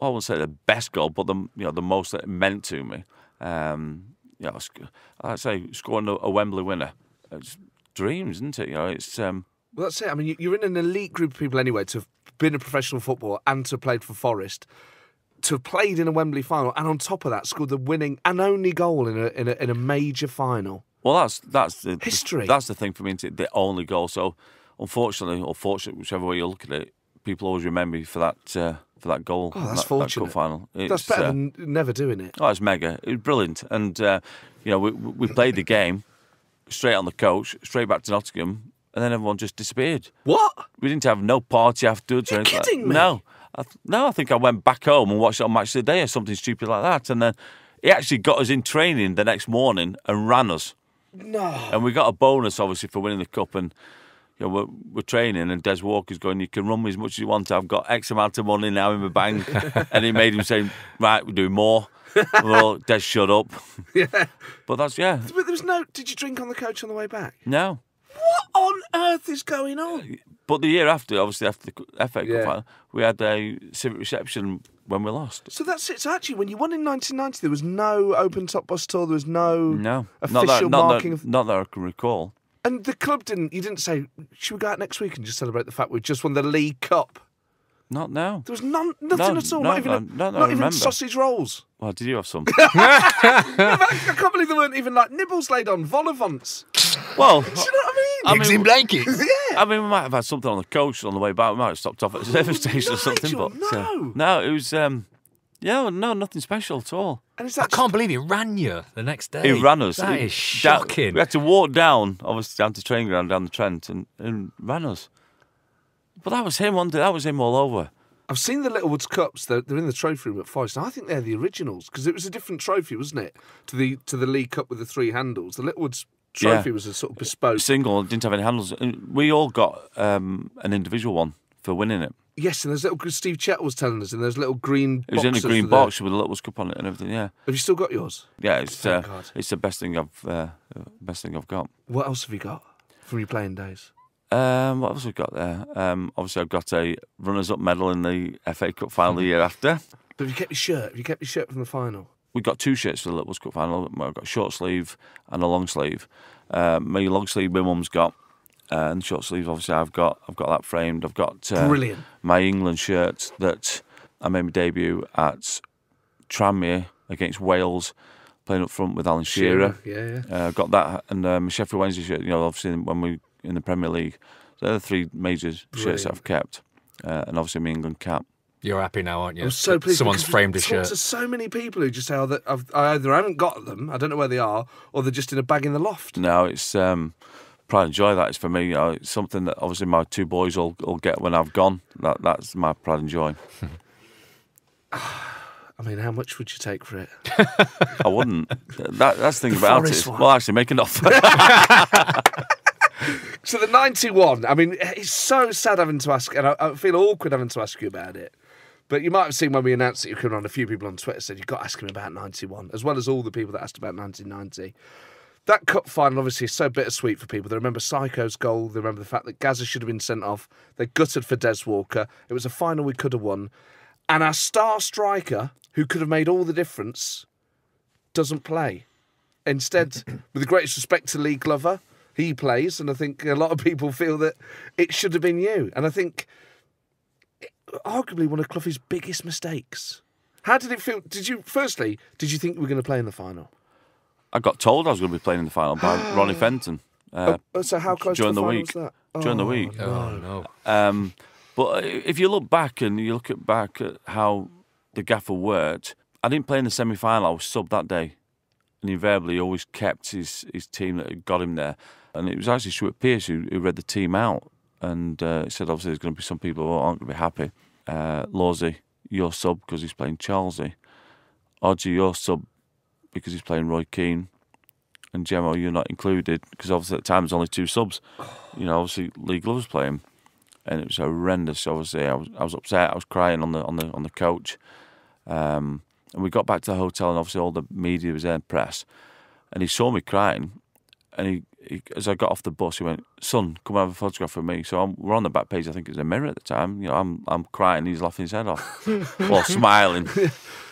I wouldn't say the best goal, but the you know the most that it meant to me. Um, you know, I'd say scoring a, a Wembley winner. It's dreams, isn't it? You know, it's um, Well, that's it. I mean, you- you're in an elite group of people anyway to have been a professional footballer and to have played for Forest, to have played in a Wembley final, and on top of that, scored the winning and only goal in a in a, in a major final. well, that's that's the History. That's the thing for me. The only goal. So, unfortunately, or fortunately, whichever way you look at it, people always remember you for that uh, for that goal. Oh, that's that, that fortunate. cup final. That's better uh, than never doing it. Oh, it's mega. It was brilliant. And, uh, you know, we, we played the game straight on the coach, straight back to Nottingham, and then everyone just disappeared. What? We didn't have no party afterwards. You're or anything like- me? No. I th- no, I think I went back home and watched it on Match of the Day or something stupid like that. And then he actually got us in training the next morning and ran us. No. And we got a bonus, obviously, for winning the cup. And you know, we're, we're training, and Des Walker's going, You can run me as much as you want. I've got X amount of money now in my bank. [LAUGHS] and he made him say, Right, we're doing more. Well, [LAUGHS] Des, shut up. Yeah. But that's, yeah, But there was no. Did you drink on the coach on the way back? no. What on earth is going on? But the year after, obviously, after the FA Cup Yeah. final, we had a civic reception when we lost. So that's it. So actually, when you won in 1990, there was no open top bus tour. There was no No. official not that, not marking that, of. not that I can recall. And the club didn't. You didn't say, "Should we go out next week and just celebrate the fact we just won the League Cup"? Not now. There was none, nothing No, at all. no, not even, no, no, no, not even sausage rolls. Well, did you have some? [LAUGHS] I can't believe there weren't even like nibbles laid on volivants. well, Do you know what I mean? I mean? mean, blankets. [LAUGHS] yeah. I mean, we might have had something on the coach on the way back. We might have stopped off at the service station or something. Nigel, But uh, no. no, it was. Um, yeah, no, nothing special at all. and is I that can't believe he ran you the next day. He ran us. That He- is down- shocking. we had to walk down, obviously, down to training ground, down the Trent, and, and ran us. But that was him, it? That was him all over. I've seen the Littlewoods cups. They're, they're in the trophy room at Forest. And I think they're the originals because it was a different trophy, wasn't it? To the to the League Cup with the three handles. The Littlewoods trophy Yeah. was a sort of bespoke. Single, didn't have any handles. We all got um, an individual one for winning it. Yes, and there's little. Steve Chet was telling us, and there's little green. It was in a green the- box with a little cup on it and everything. Yeah, Have you still got yours? yeah. It's uh, it's the best thing I've uh, best thing I've got. What else have you got from your playing days? Um, what else have we got there? Um, obviously, I've got a runners-up medal in the FA Cup final the year after. But have you kept your shirt? Have you kept your shirt from the final? We got two shirts for the Littlewoods Cup final. I've got a short sleeve and a long sleeve. Um, my long sleeve, my mum's got, uh, and short sleeves. Obviously, I've got. I've got that framed. I've got uh, Brilliant. my England shirt that I made my debut at Tranmere against Wales, playing up front with Alan Shearer. Yeah, yeah. Uh, I've got that and um, Sheffield Wednesday shirt. You know, obviously when we in the Premier League, so they're the three major shirts that I've kept, uh, and obviously my England cap. You're happy now, aren't you? I'm so pleased. Someone's framed a shirt. To so many people who just say, "Oh, that I've, I either haven't got them, I don't know where they are, or they're just in a bag in the loft." No, it's um, pride and joy. That is for me. You know, it's something that obviously my two boys will, will get when I've gone. That that's my pride and joy. [SIGHS] I mean, how much would you take for it? [LAUGHS] I wouldn't. that that's the thing about it. One. Well, actually, make an offer. [LAUGHS] [LAUGHS] [LAUGHS] So the 91, I mean, it's so sad having to ask, and I, I feel awkward having to ask you about it. But you might have seen when we announced that you were coming on, a few people on Twitter said you've got to ask him about 91, as well as all the people that asked about 1990. That cup final obviously is so bittersweet for people. They remember Psycho's goal, they remember the fact that Gaza should have been sent off, they gutted for Des Walker. It was a final we could have won. And our star striker, who could have made all the difference, doesn't play. Instead, [CLEARS THROAT] with the greatest respect to Lee Glover, he plays, and I think a lot of people feel that it should have been you. And I think arguably one of Clough's biggest mistakes. How did it feel? Did you, firstly, did you think we were going to play in the final? I got told I was going to be playing in the final by [GASPS] Ronnie Fenton. Uh, Oh, so how close during to the, the final week. was that? during the Oh, week. Oh no. Um, but if you look back and you look at back at how the gaffer worked, I didn't play in the semi final. I was subbed that day, and invariably always kept his his team that had got him there. And it was actually Stuart Pearce who, who read the team out and uh, said obviously there's going to be some people who aren't going to be happy. Uh, your sub because he's playing Charlesy. Odgie, your sub because he's playing Roy Keane. And Gemmo, you're not included because obviously at the time there's only two subs. You know, obviously Lee Glover's playing and it was horrendous. Obviously, I was I was upset. I was crying on the on the on the coach. Um, and we got back to the hotel, and obviously all the media was there and press. And he saw me crying, and he, he as I got off the bus, he went, "Son, come have a photograph with me." So I'm, we're on the back page. I think it was a mirror at the time. You know, I'm I'm crying. He's laughing his head off, [LAUGHS] or smiling,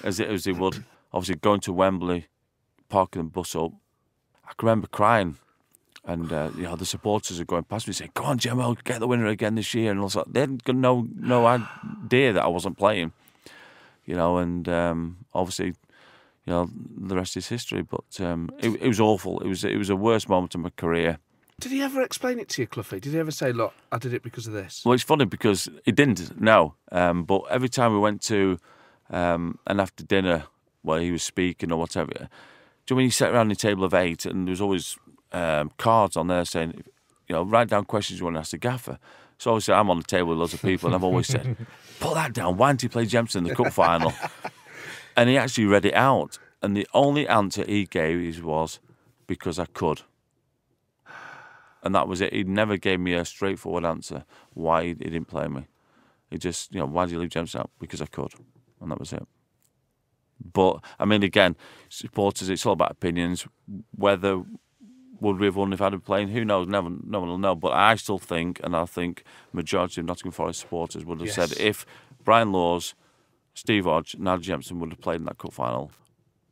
as it, as he would. Obviously, going to Wembley, parking the bus up. I can remember crying and uh, you know the supporters are going past me saying, "Come on, Gemmo, get the winner again this year." And I was like, they got no no idea that I wasn't playing, you know. And um, obviously, you know, the rest is history. But um, it, it was awful. It was it was a worst moment of my career. Did he ever explain it to you, Cloughie? Did he ever say, "Look, I did it because of this"? Well, it's funny because he didn't. No, um, but every time we went to um, an after dinner where he was speaking or whatever, do you know when you sat around the table of eight and there was always um, cards on there saying, you know, write down questions you want to ask the gaffer. So obviously I'm on the table with lots of people and I've always said, [LAUGHS] put that down. Why didn't he play Jemson in the cup final? [LAUGHS] and he actually read it out. And the only answer he gave was because I could. And that was it. He never gave me a straightforward answer why he, didn't play me. He just, you know, why did you leave James out? Because I could. And that was it. But, I mean, again, supporters, it's all about opinions. Whether would we have won if I'd been playing? Who knows? Never, no one will know. But I still think, and I think majority of Nottingham Forest supporters would have Yes. said if Brian Laws, Steve Hodge, Al Jemson would have played in that cup final,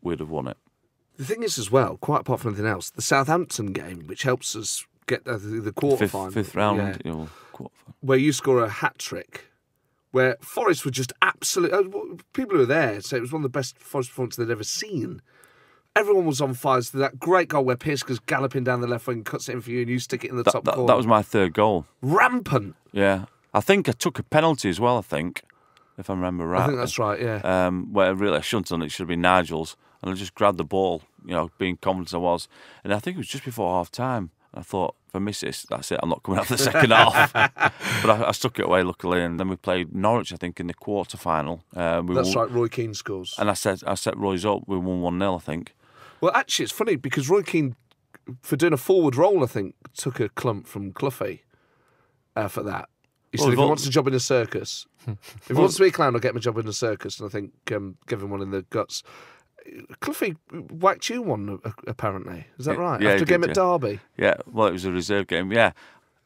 we'd have won it. The thing is, as well, quite apart from anything else, the Southampton game, which helps us get the, the quarter Fifth, final, fifth round, yeah, you know, quarter final. where you score a hat trick, where Forest were just absolute. uh, People who were there say it was one of the best Forest performances they'd ever seen. Everyone was on fire. So that great goal where Pearce goes galloping down the left wing, cuts it in for you, and you stick it in the That, top that, corner. that was my third goal. rampant. Yeah. I think I took a penalty as well, I think, if I remember right. I think that's right. Yeah. um, where really I shouldn't have done it. It should have been Nigel's. And I just grabbed the ball, you know, being confident I was. And I think it was just before half time. I thought, if I miss this, that's it. I'm not coming out for the second half. [LAUGHS] But I, I stuck it away, luckily. And then we played Norwich, I think, in the quarter final. Uh, we that's won- right. Roy Keane scores. And I set, I set Roy's up. We won 1 0, I think. Well, actually, it's funny because Roy Keane, for doing a forward roll, I think, took a clump from Cloughie uh, for that. He Well, said if he all- wants a job in a circus, if he wants to be a clown, I'll get him a job in a circus. And I think um, give him one in the guts. Cloughie whacked you one, apparently. Is that Yeah, right? yeah, After a game did, at yeah. Derby. Yeah, well, it was a reserve game. Yeah,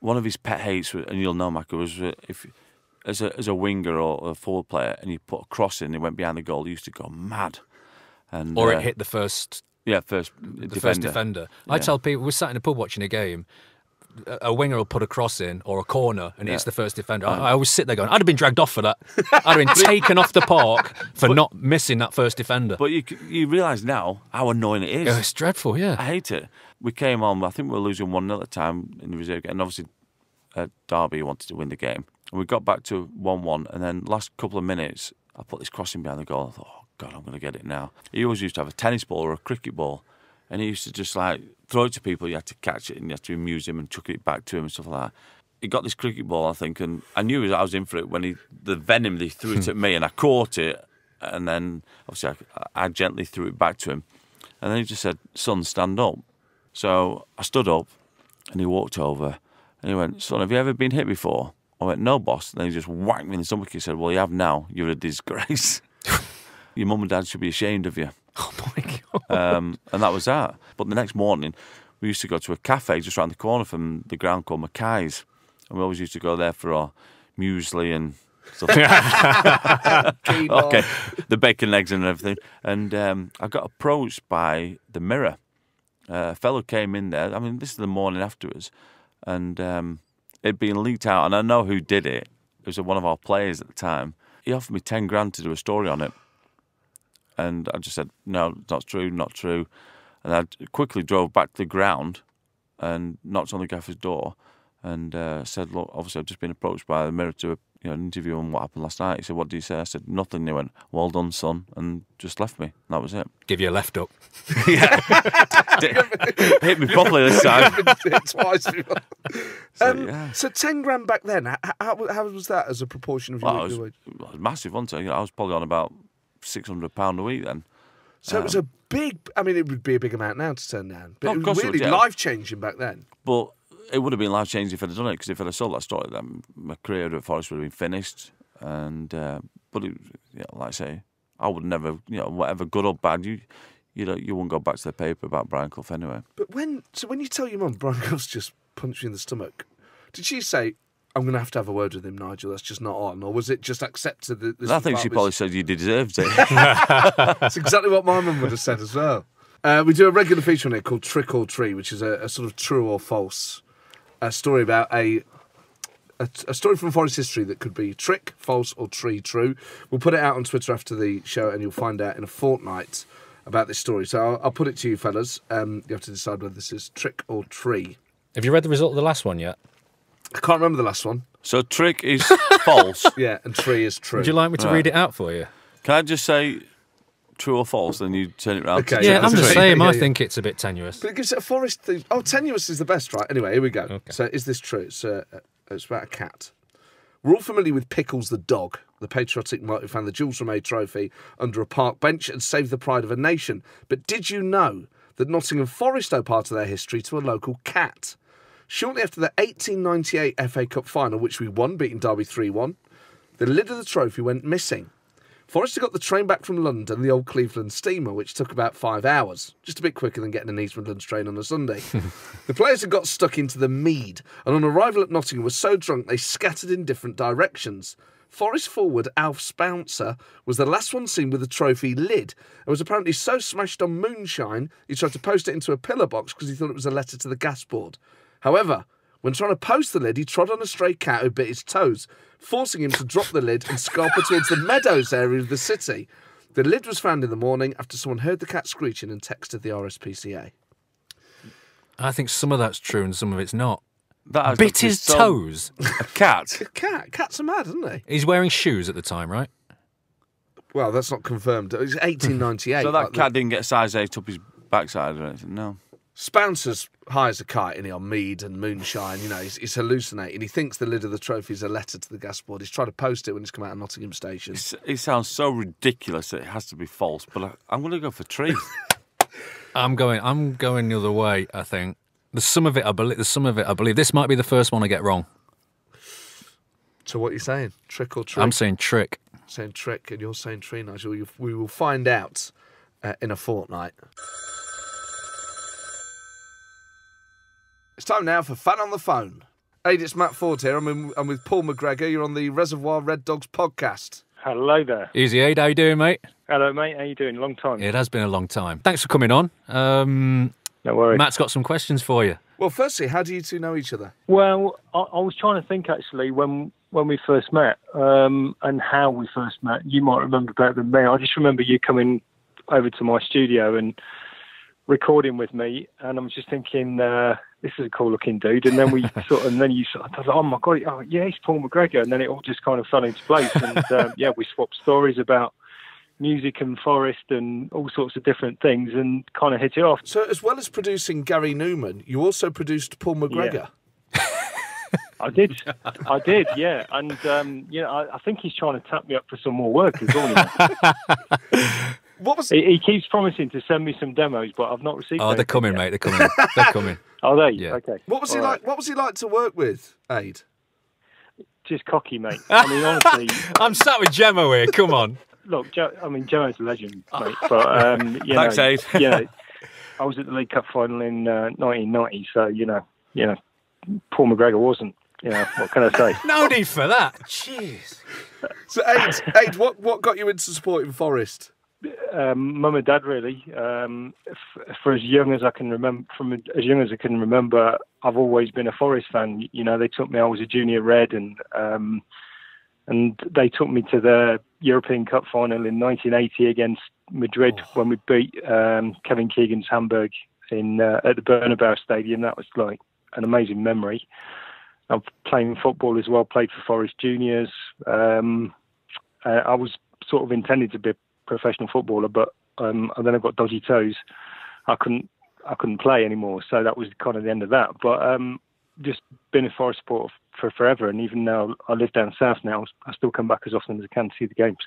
one of his pet hates, was- and you'll know, Maka, was uh, if as a as a winger or a forward player, and you put a cross in, and it went behind the goal, he used to go mad. And Or uh, it hit the first yeah, first the defender. first defender. I tell people we're sat in a pub watching a game. a- A winger will put a cross in or a corner and it's the first defender. I, I always sit there going, I'd have been dragged off for that. I'd have been [LAUGHS] taken off the park for not missing that first defender. But you you realise now how annoying it is. Yeah, it's dreadful, Yeah, I hate it. We came on. I think we were losing one 0 at the time in the reserve game, and obviously uh, Derby wanted to win the game. And we got back to one one, and then last couple of minutes, I put this crossing behind the goal. I thought, oh God, I'm going to get it now. He always used to have a tennis ball or a cricket ball, and he used to just like throw it to people. You had to catch it, and you had to amuse him and chuck it back to him and stuff like that. He got this cricket ball, I think, and I knew I was in for it when he the venom he threw it [LAUGHS] at me, and I caught it, and then obviously I, I gently threw it back to him, and then he just said, "Son, stand up." So I stood up and he walked over and he went, Son, have you ever been hit before? I went, No, boss. And then he just whacked me in the stomach. He said, Well, you have now. You're a disgrace. [LAUGHS] [LAUGHS] Your mum and dad should be ashamed of you. [LAUGHS] Oh my God. Um, and that was that. But the next morning, we used to go to a cafe just around the corner from the ground called Mackay's. And we always used to go there for our muesli and stuff. [LAUGHS] [LAUGHS] okay, the bacon, eggs, and everything. And um, I got approached by the Mirror. Uh, a fellow came in there. I mean, this is the morning afterwards, and um, it'd been leaked out, and I know who did it. It was one of our players at the time. He offered me ten grand to do a story on it, and I just said, "No, not true, not true." And I quickly drove back to the ground and knocked on the gaffer's door and uh, said, "Look, obviously I've just been approached by the Mirror to a, you know an interview on what happened last night." He said, "What did you say?" I said, "Nothing." He went, "Well done, son," and just left me. That was it. Give you a left up. [LAUGHS] [LAUGHS] Hit me properly this time. [LAUGHS] Twice. So, um, yeah. So ten grand back then. How, how, how was that as a proportion of your Well, I was, wage? I was massive, wasn't I? You know, I was probably on about six hundred pound a week then. So it was a big. I mean, it would be a big amount now to turn down, but Oh, it was really yeah. life changing back then. But it would have been life changing if I'd have done it because if I'd have sold that story, then my career at Forest would have been finished. And uh, but it, know, like I say, I would never, you know, whatever good or bad, you you know, you wouldn't go back to the paper about Brian Clough anyway. But when so when you tell your mum Brian Clough's just punched you in the stomach, did she say? I'm going to have to have a word with him, Nigel. That's just not on, or was it just accepted that this? I think she probably his- said you deserved it. [LAUGHS] That's exactly what my mum would have said as well. Uh, we do a regular feature on it called Trick or Tree, which is a, a sort of true or false a story about a, a a story from forest history that could be trick, false, or tree true. We'll put it out on Twitter after the show, and you'll find out in a fortnight about this story. So I'll, I'll put it to you, fellas. Um, you have to decide whether this is trick or tree. Have you read the result of the last one yet? I can't remember the last one. so trick is [LAUGHS] false. Yeah, and tree is true. Would you like me to Right. read it out for you? Can I just say true or false? Then you turn it around. Okay. Yeah, Yeah, I'm the that's true. right. same. Yeah, I yeah. think it's a bit tenuous. But it gives it a forest thing. Oh, tenuous is the best, right? Anyway, here we go. Okay. So, is this true? It's, uh, it's about a cat. We're all familiar with Pickles the dog, the patriotic mite who found the Jules Rimet trophy under a park bench and saved the pride of a nation. But did you know that Nottingham Forest owe part of their history to a local cat? Shortly after the 1898 FA Cup final, which we won, beating Derby 3 1, the lid of the trophy went missing. Forrester got the train back from London, the old Cleveland steamer, which took about five hours, just a bit quicker than getting an East Midlands train on a Sunday. [LAUGHS] the players had got stuck into the mead, and on arrival at Nottingham were so drunk they scattered in different directions. Forest forward Alf Spouncer was the last one seen with the trophy lid and was apparently so smashed on moonshine he tried to post it into a pillar box because he thought it was a letter to the gas board. However, when trying to post the lid, he trod on a stray cat who bit his toes, forcing him to drop the lid and scarper towards the meadows area of the city. The lid was found in the morning after someone heard the cat screeching and texted the RSPCA. I think some of that's true and some of it's not. That Bit got to be his so- toes. [LAUGHS] A cat. A cat, cats are mad, aren't they? He's wearing shoes at the time, right? Well, that's not confirmed. It was 1898. So that like the- cat didn't get a size eight up his backside or anything. No. Spouncer's high as a kite, and he on mead and moonshine. You know, he's, he's hallucinating. He thinks the lid of the trophy is a letter to the gas board. He's trying to post it when he's come out of Nottingham Station. It's, it sounds so ridiculous that it has to be false, but I, I'm going to go for tree. [LAUGHS] I'm going. I'm going the other way. I think there's some of it. I believe. There's some of it. I believe this might be the first one I get wrong. So what are you saying? Trick or treat? I'm saying trick. saying trick, and you're saying tree, Nigel. We will find out uh, in a fortnight. It's time now for Fan on the Phone. Hey, it's Matt Ford here. I'm, in, I'm with Paul McGregor. You're on the Reservoir Red Dogs podcast. Hello there. Easy Ade, how you doing, mate? Hello, mate. How you doing? Long time. It has been a long time. Thanks for coming on. Um, No worries. Matt's got some questions for you. Well, firstly, how do you two know each other? Well, I, I was trying to think actually when when we first met um, and how we first met. You might remember better than me. I just remember you coming over to my studio and recording with me, and I was just thinking, uh, this is a cool looking dude. And then we [LAUGHS] sort of, and then you sort of, I was like, oh my god, oh yeah, he's Paul McGregor. And then it all just kind of fell into place. And [LAUGHS] um, yeah, we swapped stories about music and forest and all sorts of different things, and kind of hit it off. So, as well as producing Gary Numan, you also produced Paul McGregor. [LAUGHS] I did, I did, yeah, and um, you know, I, I think he's trying to tap me up for some more work as well. What was he, he keeps promising to send me some demos, but I've not received. Oh, they're coming, yet. mate. They're coming. They're coming. Are [LAUGHS] they? Yeah. Okay. what was he All like? What was he like to work with, Ade? Just cocky, mate. [LAUGHS] I mean, honestly, I'm sat with Gemmo here. Come on. [LAUGHS] look, Joe, I mean, Joe's a legend, mate. But um, you Thanks, know, Ade. yeah, I was at the League Cup final in uh, 1990, so you know, you know, Paul McGregor wasn't. You know, what can I say? No need for that. Jeez. So, Ade, Ade, what what got you into supporting Forest? Um, mum and dad really. Um, f- for as young as I can remember, from as young as I can remember, I've always been a Forest fan. You know, they took me. I was a junior red, and um, and they took me to the European Cup final in 1980 against Madrid when we beat um, Kevin Keegan's Hamburg in uh, at the Bernabeu Stadium. That was like an amazing memory. I'm playing football as well. Played for Forest Juniors. Um, uh, I was sort of intended to be professional footballer, but um, and then I got dodgy toes. I couldn't I couldn't play anymore, so that was kind of the end of that. But um, just been a Forest supporter for forever, and even now I live down south now, I still come back as often as I can to see the games.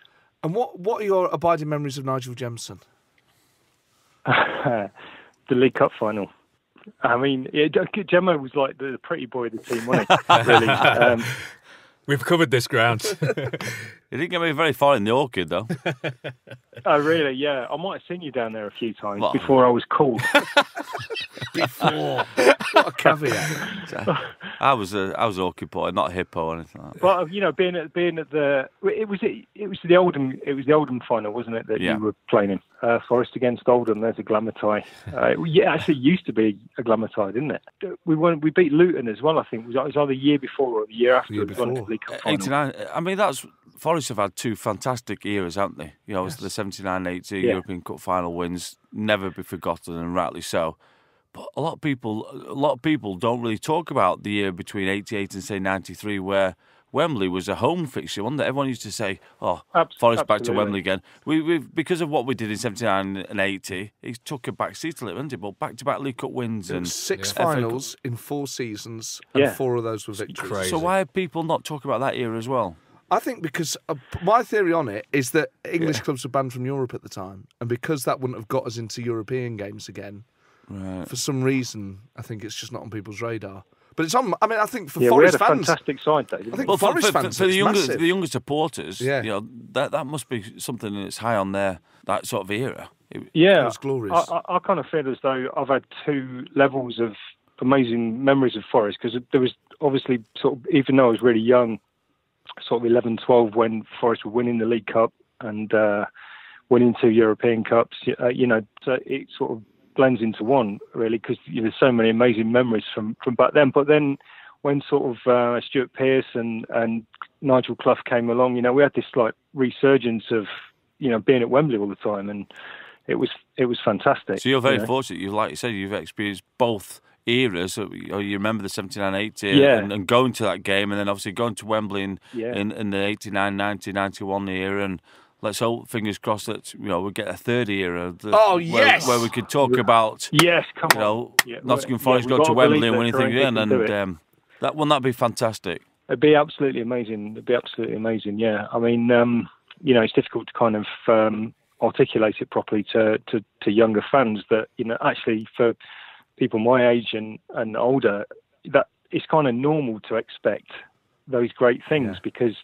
And what what are your abiding memories of Nigel Jemson? [LAUGHS] the League Cup final. I mean, yeah, Gemmo was like the pretty boy of the team, wasn't he? [LAUGHS] really. Um, We've covered this ground. [LAUGHS] He didn't get me very far in the orchid, though. [LAUGHS] oh, really? Yeah, I might have seen you down there a few times Well- before I was cool. [LAUGHS] Before. what a caveat. [LAUGHS] I was a, I was an orchid boy, not a hippo or anything like that. Well, you know, being at being at the it was it it was the Oldham it was the Oldham final, wasn't it? That Yeah. you were playing in uh, Forest against Oldham. There's a Glamotai. Uh, yeah, actually, it used to be a Glamotai, didn't it? We won. We beat Luton as well. I think it was, it was either the year before or the year after. Year we won the before. League Cup final. 89. I mean, that's Forest have had two fantastic eras, haven't they? You know, it's the 79 80 Yeah. European Cup final wins, never be forgotten, and rightly so. But a lot of people, a lot of people don't really talk about the year between 88 and say 93, where Wembley was a home fixture. One that everyone used to say, "Oh, Abs- Forest back to. Wembley again." We, we because of what we did in 79 and 80, he took a back seat a little, didn't it? But back-to-back League Cup wins and Six FA Cup. finals in four seasons, and Yeah. four of those were victories. Crazy. So why are people not talking about that era as well? I think because uh, my theory on it is that English clubs were banned from Europe at the time, and because that wouldn't have got us into European games again, Right. for some reason, I think it's just not on people's radar. But it's on. I mean, I think for yeah, we Forest had a fans, fantastic side though. I think? Well, for, Forest for, for, fans, for the it's younger massive. the younger supporters, Yeah. you know that that must be something that's high on their that sort of era. It- Yeah, It was glorious. I, I, I kind of feel as though I've had two levels of amazing memories of Forest because there was obviously sort of even though I was really young, sort of 11, 12 when Forest were winning the League Cup and uh, winning two European Cups. Uh, you know, so it sort of blends into one really because you know, there's so many amazing memories from from back then. But then when sort of uh, Stuart Pearce and and Nigel Clough came along, you know, we had this like resurgence of you know being at Wembley all the time and it was it was fantastic. So you're very you know. fortunate. You've, like you said, you've experienced both eras. So, you, remember the 79 80 Yeah. and, and going to that game, and then obviously going to Wembley in, Yeah. in, in the 89 90 91 era. And let's hope, fingers crossed, that you know we get a third era. that- Oh, where, yes! Where we could talk about Yes, come you on. know Yeah, Nottingham Forest yeah, go to Wembley and anything again, and um, that wouldn't that be fantastic? It'd be absolutely amazing. It'd be absolutely amazing. Yeah, I mean, um, you know, it's difficult to kind of um, articulate it properly to, to to younger fans that you know actually for people my age and and older that it's kind of normal to expect those great things because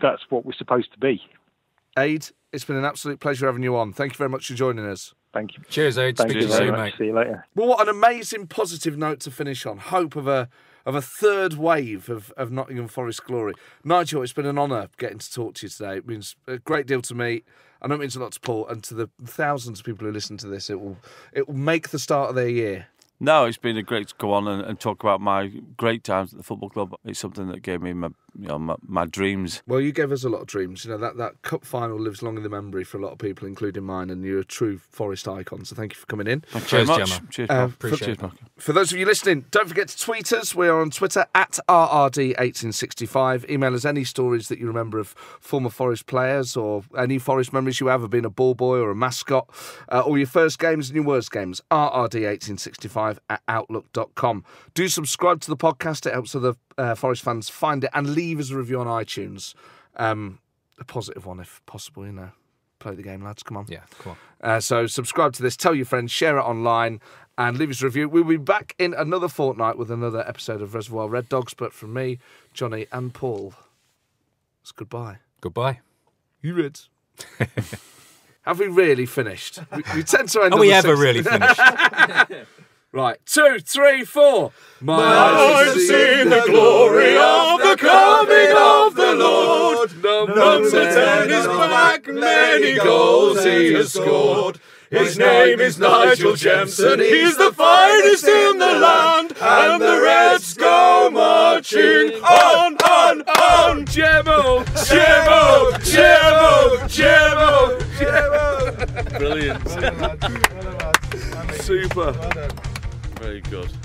that's what we're supposed to be. Ade, it's been an absolute pleasure having you on. Thank you very much for joining us. Thank you. Cheers, Ade. Thank Speak you to you soon, mate. See you later. Well, what an amazing positive note to finish on. Hope of a of a third wave of, of Nottingham Forest glory. Nigel, it's been an honour getting to talk to you today. It means a great deal to me. I know it means a lot to Paul and to the thousands of people who listen to this. It will it will make the start of their year. No, it's been a great to go on and, and talk about my great times at the football club. It's something that gave me my you know my, my dreams. Well, you gave us a lot of dreams. You know that that cup final lives long in the memory for a lot of people, including mine. And you're a true Forest icon. So thank you for coming in. Thank you Cheers, very much. Gemmo. Cheers, Uh, Mark. appreciate Cheers, it. Mark. For those of you listening, don't forget to tweet us. We are on Twitter at RRD1865. Email us any stories that you remember of former Forest players or any Forest memories you have of being a ball boy or a mascot, uh, or your first games and your worst games. RRD1865 at outlook.com. Do subscribe to the podcast. It helps other uh, Forest fans find it and leave us a review on iTunes. Um, a positive one if possible, you know. Play the game, lads. Come on. Yeah, come on. Uh, so subscribe to this, tell your friends, share it online, and leave us a review. We'll be back in another fortnight with another episode of Reservoir Red Dogs. But from me, Johnny, and Paul, it's goodbye. Goodbye. You Reds. [LAUGHS] Have we really finished? We, we tend to end. Are we the ever sixth- really finished? [LAUGHS] Right, two, three, four. My I've seen the glory of the coming of the Lord. Number ten is back, many goals he has scored. His name is Nigel Jemson, he's the finest in the land, and the Reds go marching on, on, on. Jemo, Jemo, Jemo, Jemo, Jemo. [LAUGHS] Brilliant. Well. Well done. Super. Very good.